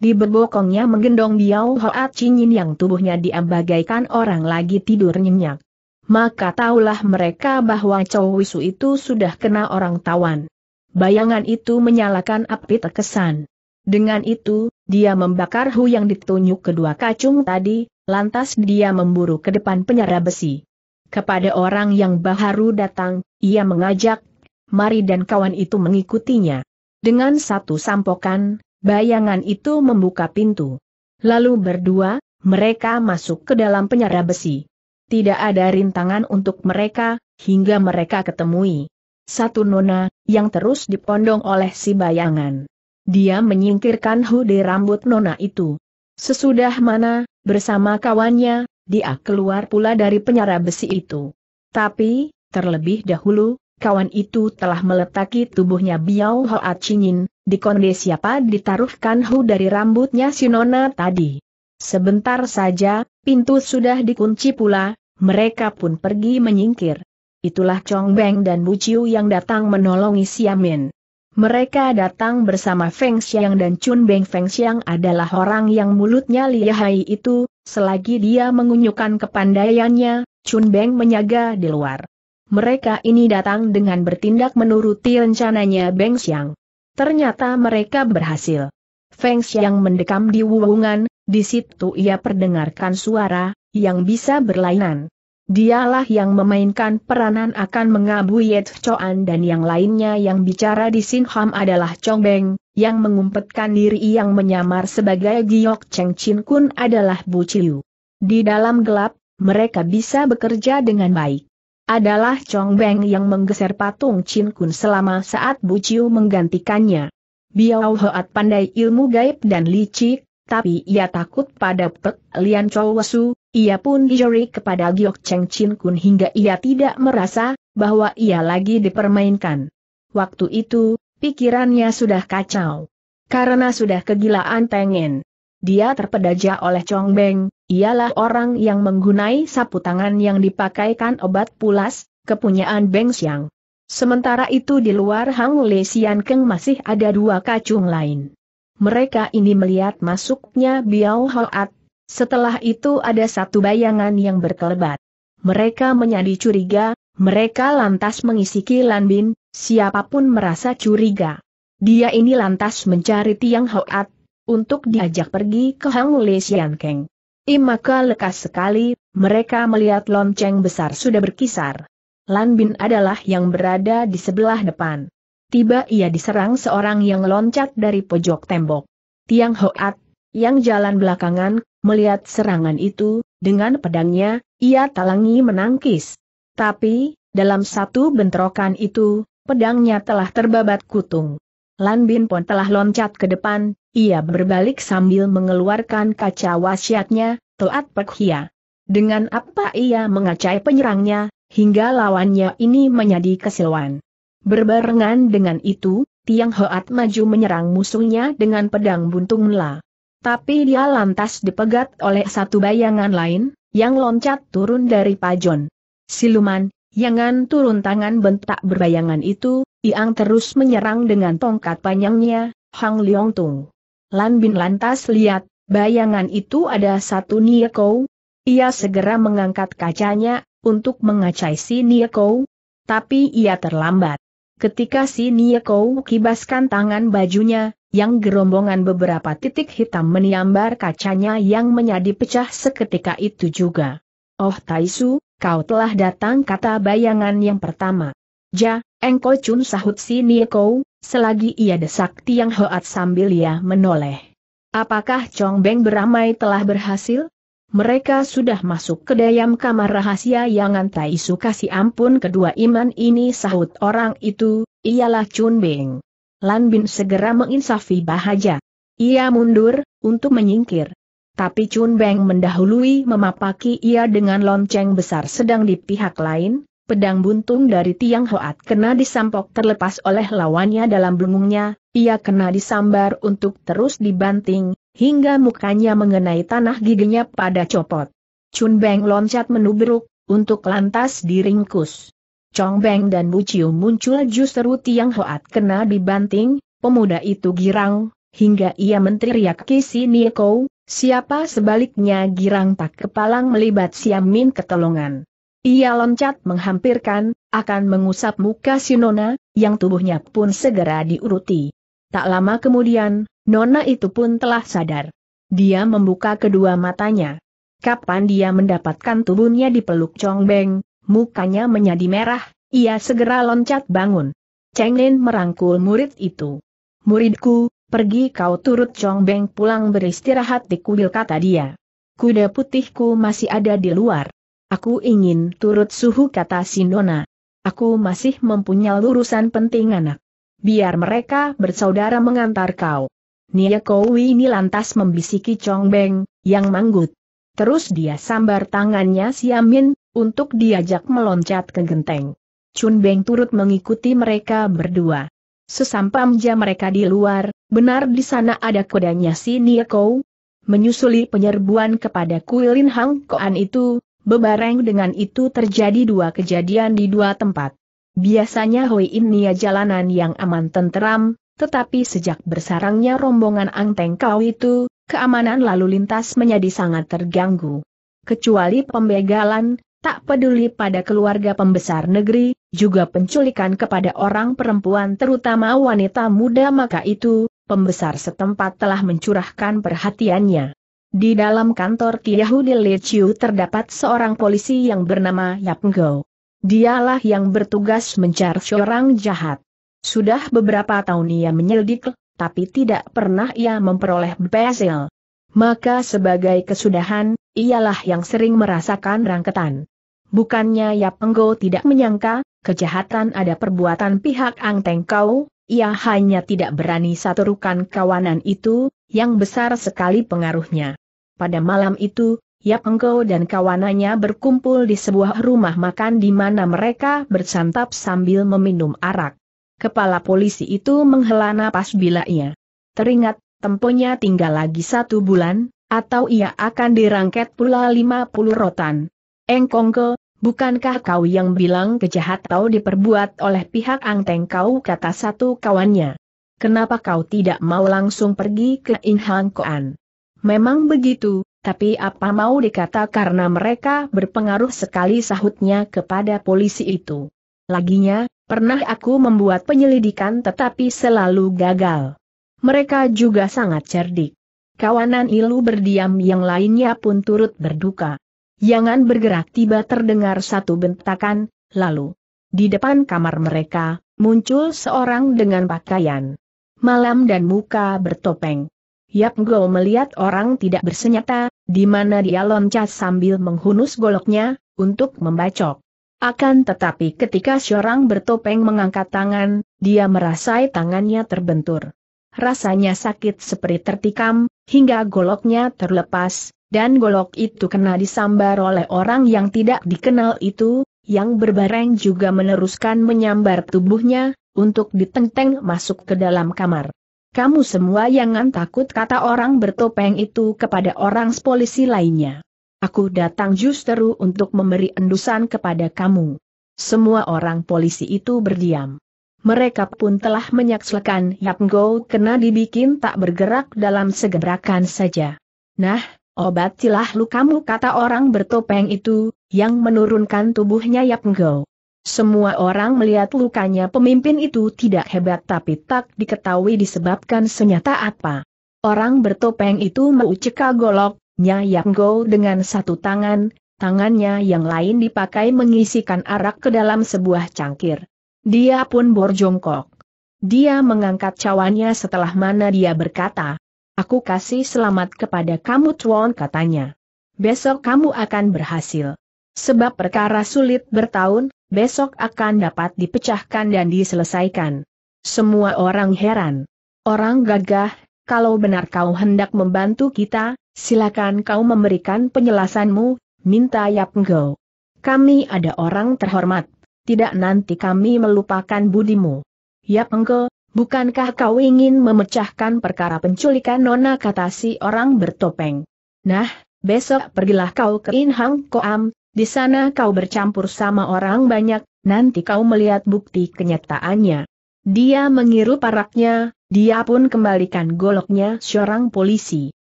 Di bebokongnya menggendong Biao Hoat Cinyin yang tubuhnya diambagaikan orang lagi tidur nyenyak. Maka taulah mereka bahwa Chow Wisu itu sudah kena orang tawan. Bayangan itu menyalakan api terkesan. Dengan itu, dia membakar Hu yang ditunjuk kedua kacung tadi, lantas dia memburu ke depan penyara besi. Kepada orang yang baru datang, ia mengajak, Mari dan kawan itu mengikutinya. Dengan satu sampokan, bayangan itu membuka pintu. Lalu berdua, mereka masuk ke dalam penyara besi. Tidak ada rintangan untuk mereka, hingga mereka ketemui. Satu nona, yang terus dipondong oleh si bayangan. Dia menyingkirkan hoodie rambut nona itu. Sesudah mana, bersama kawannya, dia keluar pula dari penyara besi itu. Tapi, terlebih dahulu, kawan itu telah meletaki tubuhnya Biao Hoa Cingin, di konde siapa ditaruhkan hu dari rambutnya si nona tadi. Sebentar saja, pintu sudah dikunci pula, mereka pun pergi menyingkir. Itulah Chong Beng dan Bu Chiu yang datang menolongi Siamin. Mereka datang bersama Feng Xiang dan Chun Beng Feng Xiang adalah orang yang mulutnya lihai itu, selagi dia mengunyukan kepandaiannya, Chun Beng menyaga di luar. Mereka ini datang dengan bertindak menuruti rencananya Beng Xiang. Ternyata mereka berhasil. Feng Xiang mendekam di wuwungan, di situ ia perdengarkan suara, yang bisa berlainan. Dialah yang memainkan peranan akan mengabui Yet Choan dan yang lainnya yang bicara di Sinham adalah Chong Beng, yang mengumpetkan diri yang menyamar sebagai Giok Cheng Chin Kun adalah Bu Chiu. Di dalam gelap, mereka bisa bekerja dengan baik. Adalah Chong Beng yang menggeser patung Chin Kun selama saat Bu Chiu menggantikannya. Biao Hoat pandai ilmu gaib dan licik, tapi ia takut pada Pek Lian Chow Wasu, ia pun dijeri kepada Giok Cheng Chin Kun hingga ia tidak merasa bahwa ia lagi dipermainkan. Waktu itu, pikirannya sudah kacau. Karena sudah kegilaan pengen. Dia terpedaja oleh Chong Beng, ialah orang yang menggunai sapu tangan yang dipakaikan obat pulas, kepunyaan Beng Xiang. Sementara itu di luar Hang Le Sian Keng masih ada dua kacung lain. Mereka ini melihat masuknya Biao Hoat, setelah itu ada satu bayangan yang berkelebat. Mereka menjadi curiga, mereka lantas mengisiki Bin, siapa pun merasa curiga. Dia ini lantas mencari Tiang Hoat, untuk diajak pergi ke Hang Le Sian Keng. Imaka lekas sekali, mereka melihat lonceng besar sudah berkisar. Lan Bin adalah yang berada di sebelah depan. Tiba ia diserang seorang yang loncat dari pojok tembok. Tiang Hoat, yang jalan belakangan, Melihat serangan itu, dengan pedangnya, ia talangi menangkis. Tapi, dalam satu bentrokan itu, pedangnya telah terbabat kutung. Lan Bin pun telah loncat ke depan, ia berbalik sambil mengeluarkan kaca wasiatnya, Toat Pekhia. Dengan apa ia mengacai penyerangnya, hingga lawannya ini menjadi kesilwan. Berbarengan dengan itu, Tiang Hoat maju menyerang musuhnya dengan pedang buntung la. Tapi dia lantas dipegat oleh satu bayangan lain, yang loncat turun dari pajon. Siluman, jangan turun tangan bentak berbayangan itu, Iang terus menyerang dengan tongkat panjangnya, Hang Liong Tung. Lan Bin lantas lihat, bayangan itu ada satu Niekou. Ia segera mengangkat kacanya, untuk mengacai si Niekou. Tapi ia terlambat. Ketika si Niekou kibaskan tangan bajunya, yang gerombongan beberapa titik hitam meniambar kacanya yang menjadi pecah seketika itu juga. Oh Taisu, kau telah datang kata bayangan yang pertama. Ja, engkau cun sahut si Nieko, selagi ia desak tiang hoat sambil ia menoleh. Apakah Chong Beng beramai telah berhasil? Mereka sudah masuk ke dalam kamar rahasia yang Taisu kasih ampun kedua iman ini sahut orang itu, ialah Chun Beng. Lan Bin segera menginsafi Bahaja. Ia mundur, untuk menyingkir. Tapi Chun Beng mendahului memapaki ia dengan lonceng besar sedang di pihak lain, pedang buntung dari tiang hoat kena disampok terlepas oleh lawannya dalam bengungnya, ia kena disambar untuk terus dibanting, hingga mukanya mengenai tanah giginya pada copot. Chun Beng loncat menubruk, untuk lantas diringkus. Chong Beng dan Bu Chiu muncul justru Tiang Hoat kena dibanting, pemuda itu girang, hingga ia menteriak si Nieko, siapa sebaliknya girang tak kepalang melibat Siam Min ketolongan. Ia loncat menghampirkan, akan mengusap muka si Nona, yang tubuhnya pun segera diuruti. Tak lama kemudian, Nona itu pun telah sadar. Dia membuka kedua matanya. Kapan dia mendapatkan tubuhnya dipeluk Chong Beng, mukanya menjadi merah, ia segera loncat bangun. Cheng Lin merangkul murid itu. Muridku, Pergi kau turut Chong Beng pulang beristirahat di kuil kata dia. Kuda putihku masih ada di luar. Aku ingin turut suhu kata Sindona. Aku masih mempunyai urusan penting anak. Biar mereka bersaudara mengantar kau. Nia Kowi ini lantas membisiki Chong Beng, yang manggut. Terus dia sambar tangannya Siamin, untuk diajak meloncat ke genteng. Chun Beng turut mengikuti mereka berdua. Sesampamnya mereka di luar, benar di sana ada kodanya si Nieko. Menyusuli penyerbuan kepada Kuilin Hang Koan itu, bebareng dengan itu terjadi dua kejadian di dua tempat. Biasanya Hoi Nia jalanan yang aman tenteram, tetapi sejak bersarangnya rombongan Ang Teng Kau itu, keamanan lalu lintas menjadi sangat terganggu. Kecuali pembegalan, tak peduli pada keluarga pembesar negeri, juga penculikan kepada orang perempuan terutama wanita muda maka itu, pembesar setempat telah mencurahkan perhatiannya. Di dalam kantor Tiahu di Leciu terdapat seorang polisi yang bernama Yap Ngo. Dialah yang bertugas mencari orang jahat. Sudah beberapa tahun ia menyelidik, tapi tidak pernah ia memperoleh bezel. Maka sebagai kesudahan, ialah yang sering merasakan rangketan. Bukannya Yap Enggo tidak menyangka, kejahatan ada perbuatan pihak Ang Kau, ia hanya tidak berani saturukan kawanan itu, yang besar sekali pengaruhnya. Pada malam itu, Yap Enggo dan kawanannya berkumpul di sebuah rumah makan di mana mereka bersantap sambil meminum arak. Kepala polisi itu menghela napas bila ia teringat, temponya tinggal lagi satu bulan, atau ia akan dirangket pula 50 rotan. Engkongke, bukankah kau yang bilang kejahat tahu diperbuat oleh pihak Ang Teng kau kata satu kawannya. Kenapa kau tidak mau langsung pergi ke Inhang Koan? Memang begitu, tapi apa mau dikata karena mereka berpengaruh sekali sahutnya kepada polisi itu. Laginya, pernah aku membuat penyelidikan tetapi selalu gagal. Mereka juga sangat cerdik. Kawanan Ilu berdiam yang lainnya pun turut berduka. Jangan bergerak tiba terdengar satu bentakan, lalu. Di depan kamar mereka, muncul seorang dengan pakaian malam dan muka bertopeng. Yap Go melihat orang tidak bersenjata, di mana dia loncat sambil menghunus goloknya, untuk membacok. Akan tetapi ketika seorang bertopeng mengangkat tangan, dia merasai tangannya terbentur. Rasanya sakit seperti tertikam, hingga goloknya terlepas, dan golok itu kena disambar oleh orang yang tidak dikenal itu, yang berbareng juga meneruskan menyambar tubuhnya, untuk ditenteng masuk ke dalam kamar. Kamu semua jangan takut kata orang bertopeng itu kepada orang polisi lainnya. Aku datang justru untuk memberi endusan kepada kamu. Semua orang polisi itu berdiam. Mereka pun telah menyaksikan Yap Go kena dibikin tak bergerak dalam segebrakan saja. Nah, Obatilah lukamu kata orang bertopeng itu, yang menurunkan tubuhnya Yap Ngo. Semua orang melihat lukanya pemimpin itu tidak hebat tapi tak diketahui disebabkan senjata apa. Orang bertopeng itu menguceka goloknya Yap Ngo dengan satu tangan, tangannya yang lain dipakai mengisikan arak ke dalam sebuah cangkir. Dia pun borjongkok. Dia mengangkat cawannya setelah mana dia berkata, Aku kasih selamat kepada kamu Tuan katanya. Besok kamu akan berhasil. Sebab perkara sulit bertahun, besok akan dapat dipecahkan dan diselesaikan. Semua orang heran. Orang gagah, kalau benar kau hendak membantu kita, silakan kau memberikan penjelasanmu, minta Yap Ngo. Kami ada orang terhormat, tidak nanti kami melupakan budimu. Yap Ngo, Bukankah kau ingin memecahkan perkara penculikan nona kata si orang bertopeng? Nah, besok pergilah kau ke Inhang Koam, di sana kau bercampur sama orang banyak, nanti kau melihat bukti kenyataannya. Dia mengiru paraknya, dia pun kembalikan goloknya seorang polisi.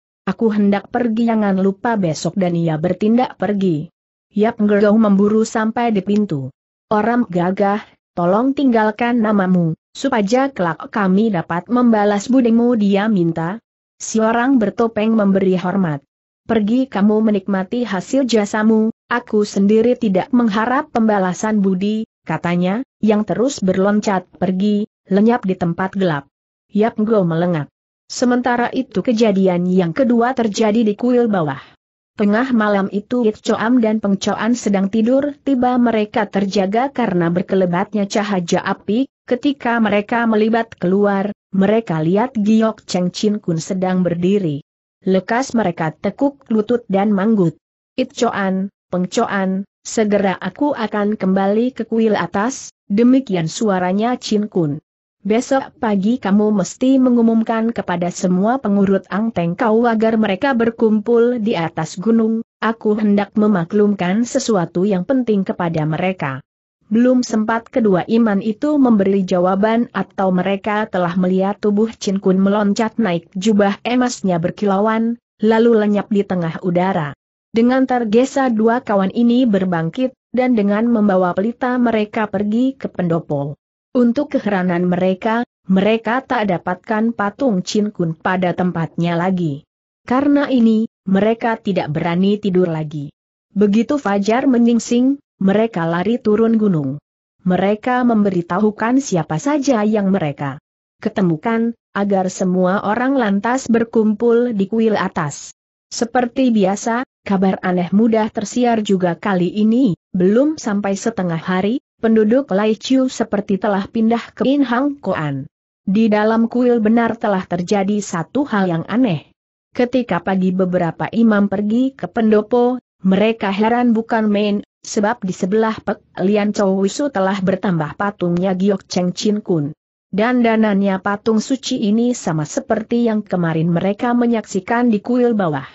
Aku hendak pergi jangan lupa besok dan ia bertindak pergi. Yap Ngergau memburu sampai di pintu. Orang gagah, tolong tinggalkan namamu, supaya kelak kami dapat membalas budimu dia minta. Si orang bertopeng memberi hormat. Pergi kamu menikmati hasil jasamu, aku sendiri tidak mengharap pembalasan budi, katanya, yang terus berloncat pergi, lenyap di tempat gelap. Yap Go melengak. Sementara itu kejadian yang kedua terjadi di kuil bawah. Tengah malam itu It Choam dan Peng Choan sedang tidur, tiba mereka terjaga karena berkelebatnya cahaya api, ketika mereka melibat keluar, mereka lihat Giok Cheng Chin Kun sedang berdiri. Lekas mereka tekuk lutut dan manggut. It Choan, Peng Choan, segera aku akan kembali ke kuil atas, demikian suaranya Chin Kun. Besok pagi kamu mesti mengumumkan kepada semua pengurut Ang Teng Kau agar mereka berkumpul di atas gunung, aku hendak memaklumkan sesuatu yang penting kepada mereka. Belum sempat kedua iman itu memberi jawaban atau mereka telah melihat tubuh Chin Kun meloncat naik jubah emasnya berkilauan, lalu lenyap di tengah udara. Dengan tergesa dua kawan ini berbangkit, dan dengan membawa pelita mereka pergi ke pendopo. Untuk keheranan mereka, mereka tak dapatkan patung Chin Kun pada tempatnya lagi. Karena ini, mereka tidak berani tidur lagi. Begitu Fajar menyingsing, mereka lari turun gunung. Mereka memberitahukan siapa saja yang mereka ketemukan, agar semua orang lantas berkumpul di kuil atas. Seperti biasa, kabar aneh mudah tersiar juga kali ini, belum sampai setengah hari, penduduk Lai Chiu seperti telah pindah ke In Hang Koan. Di dalam kuil benar telah terjadi satu hal yang aneh. Ketika pagi beberapa imam pergi ke pendopo, mereka heran bukan main, sebab di sebelah Pek Lian Chow Wisu telah bertambah patungnya Giok Cheng Chin Kun. Dan danannya patung suci ini sama seperti yang kemarin mereka menyaksikan di kuil bawah.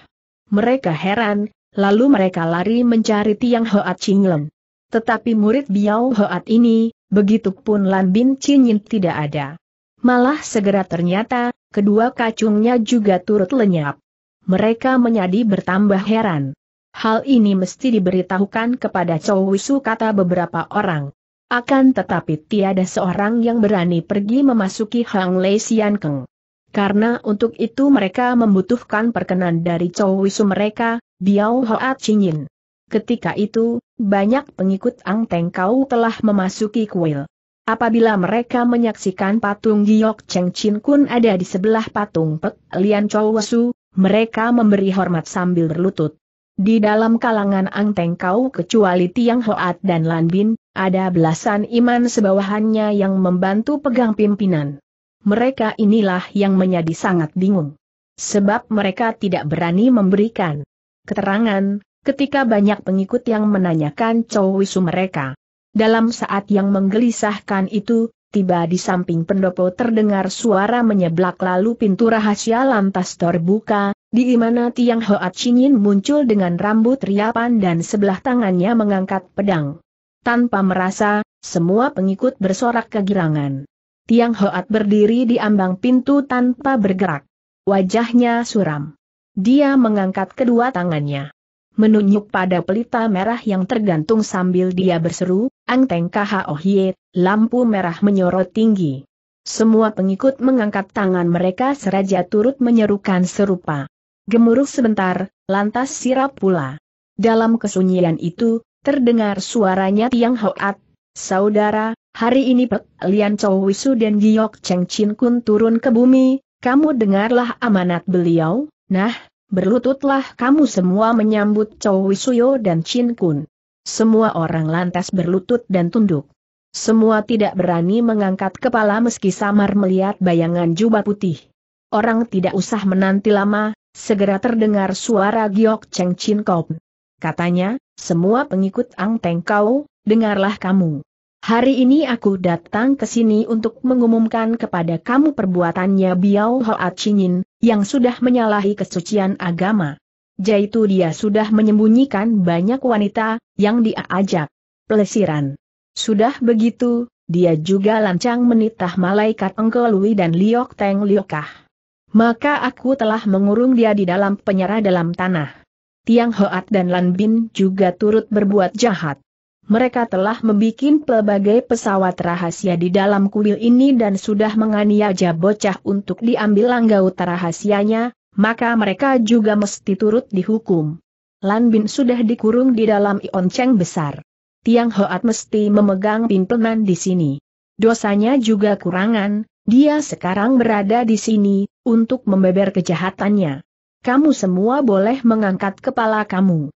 Mereka heran, lalu mereka lari mencari Tiang Hoat Chinglen. Tetapi murid Biao Hoat ini, begitupun Lan Bin Cinyin tidak ada. Malah segera ternyata, kedua kacungnya juga turut lenyap. Mereka menjadi bertambah heran. Hal ini mesti diberitahukan kepada Chow Wisu kata beberapa orang. Akan tetapi tiada seorang yang berani pergi memasuki Hang Lei Sian Keng. Karena untuk itu mereka membutuhkan perkenan dari Chow Wisu mereka, Biao Hoat Cinyin. Ketika itu, banyak pengikut Ang Teng Kau telah memasuki kuil. Apabila mereka menyaksikan patung Giok Cheng Chin Kun ada di sebelah patung Pek Lian Chow Wasu, mereka memberi hormat sambil berlutut. Di dalam kalangan Ang Teng Kau kecuali Tiang Hoat dan Lan Bin, ada belasan iman sebawahannya yang membantu pegang pimpinan. Mereka inilah yang menjadi sangat bingung. Sebab mereka tidak berani memberikan keterangan, ketika banyak pengikut yang menanyakan Wisu mereka. Dalam saat yang menggelisahkan itu, tiba di samping pendopo terdengar suara menyeblak lalu pintu rahasia lantas terbuka, di mana Tiang Hoat Chinyin muncul dengan rambut riapan dan sebelah tangannya mengangkat pedang. Tanpa merasa, semua pengikut bersorak kegirangan. Tiang Hoat berdiri di ambang pintu tanpa bergerak. Wajahnya suram. Dia mengangkat kedua tangannya menunjuk pada pelita merah yang tergantung sambil dia berseru, Ang Teng lampu merah menyorot tinggi. Semua pengikut mengangkat tangan mereka seraja turut menyerukan serupa. Gemuruh sebentar, lantas sirap pula. Dalam kesunyian itu, terdengar suaranya Tiang Hoat, Saudara, hari ini Pek Lian Chow Wisu dan Giok Cheng Chin Kun turun ke bumi, kamu dengarlah amanat beliau, nah, Berlututlah kamu semua menyambut Chow Wisuyo dan Chin Kun. Semua orang lantas berlutut dan tunduk. Semua tidak berani mengangkat kepala meski samar melihat bayangan jubah putih. Orang tidak usah menanti lama, segera terdengar suara Giok Cheng Chin Kop. Katanya, semua pengikut Ang Teng Kau, dengarlah kamu. Hari ini aku datang ke sini untuk mengumumkan kepada kamu perbuatannya Biao Hoat Chinyin, yang sudah menyalahi kesucian agama. Jaitu dia sudah menyembunyikan banyak wanita, yang dia ajak pelesiran. Sudah begitu, dia juga lancang menitah malaikat Engko Lui dan Liok Teng Liokah. Maka aku telah mengurung dia di dalam penyerah dalam tanah. Tiang Hoat dan Lan Bin juga turut berbuat jahat mereka telah membuat pelbagai pesawat rahasia di dalam kuil ini dan sudah menganiaya bocah untuk diambil langgaut rahasianya, maka mereka juga mesti turut dihukum. Lan Bin sudah dikurung di dalam ionceng besar. Tiang Hoat mesti memegang pimpinan di sini. Dosanya juga kurangan, Dia sekarang berada di sini, untuk membeber kejahatannya. Kamu semua boleh mengangkat kepala kamu.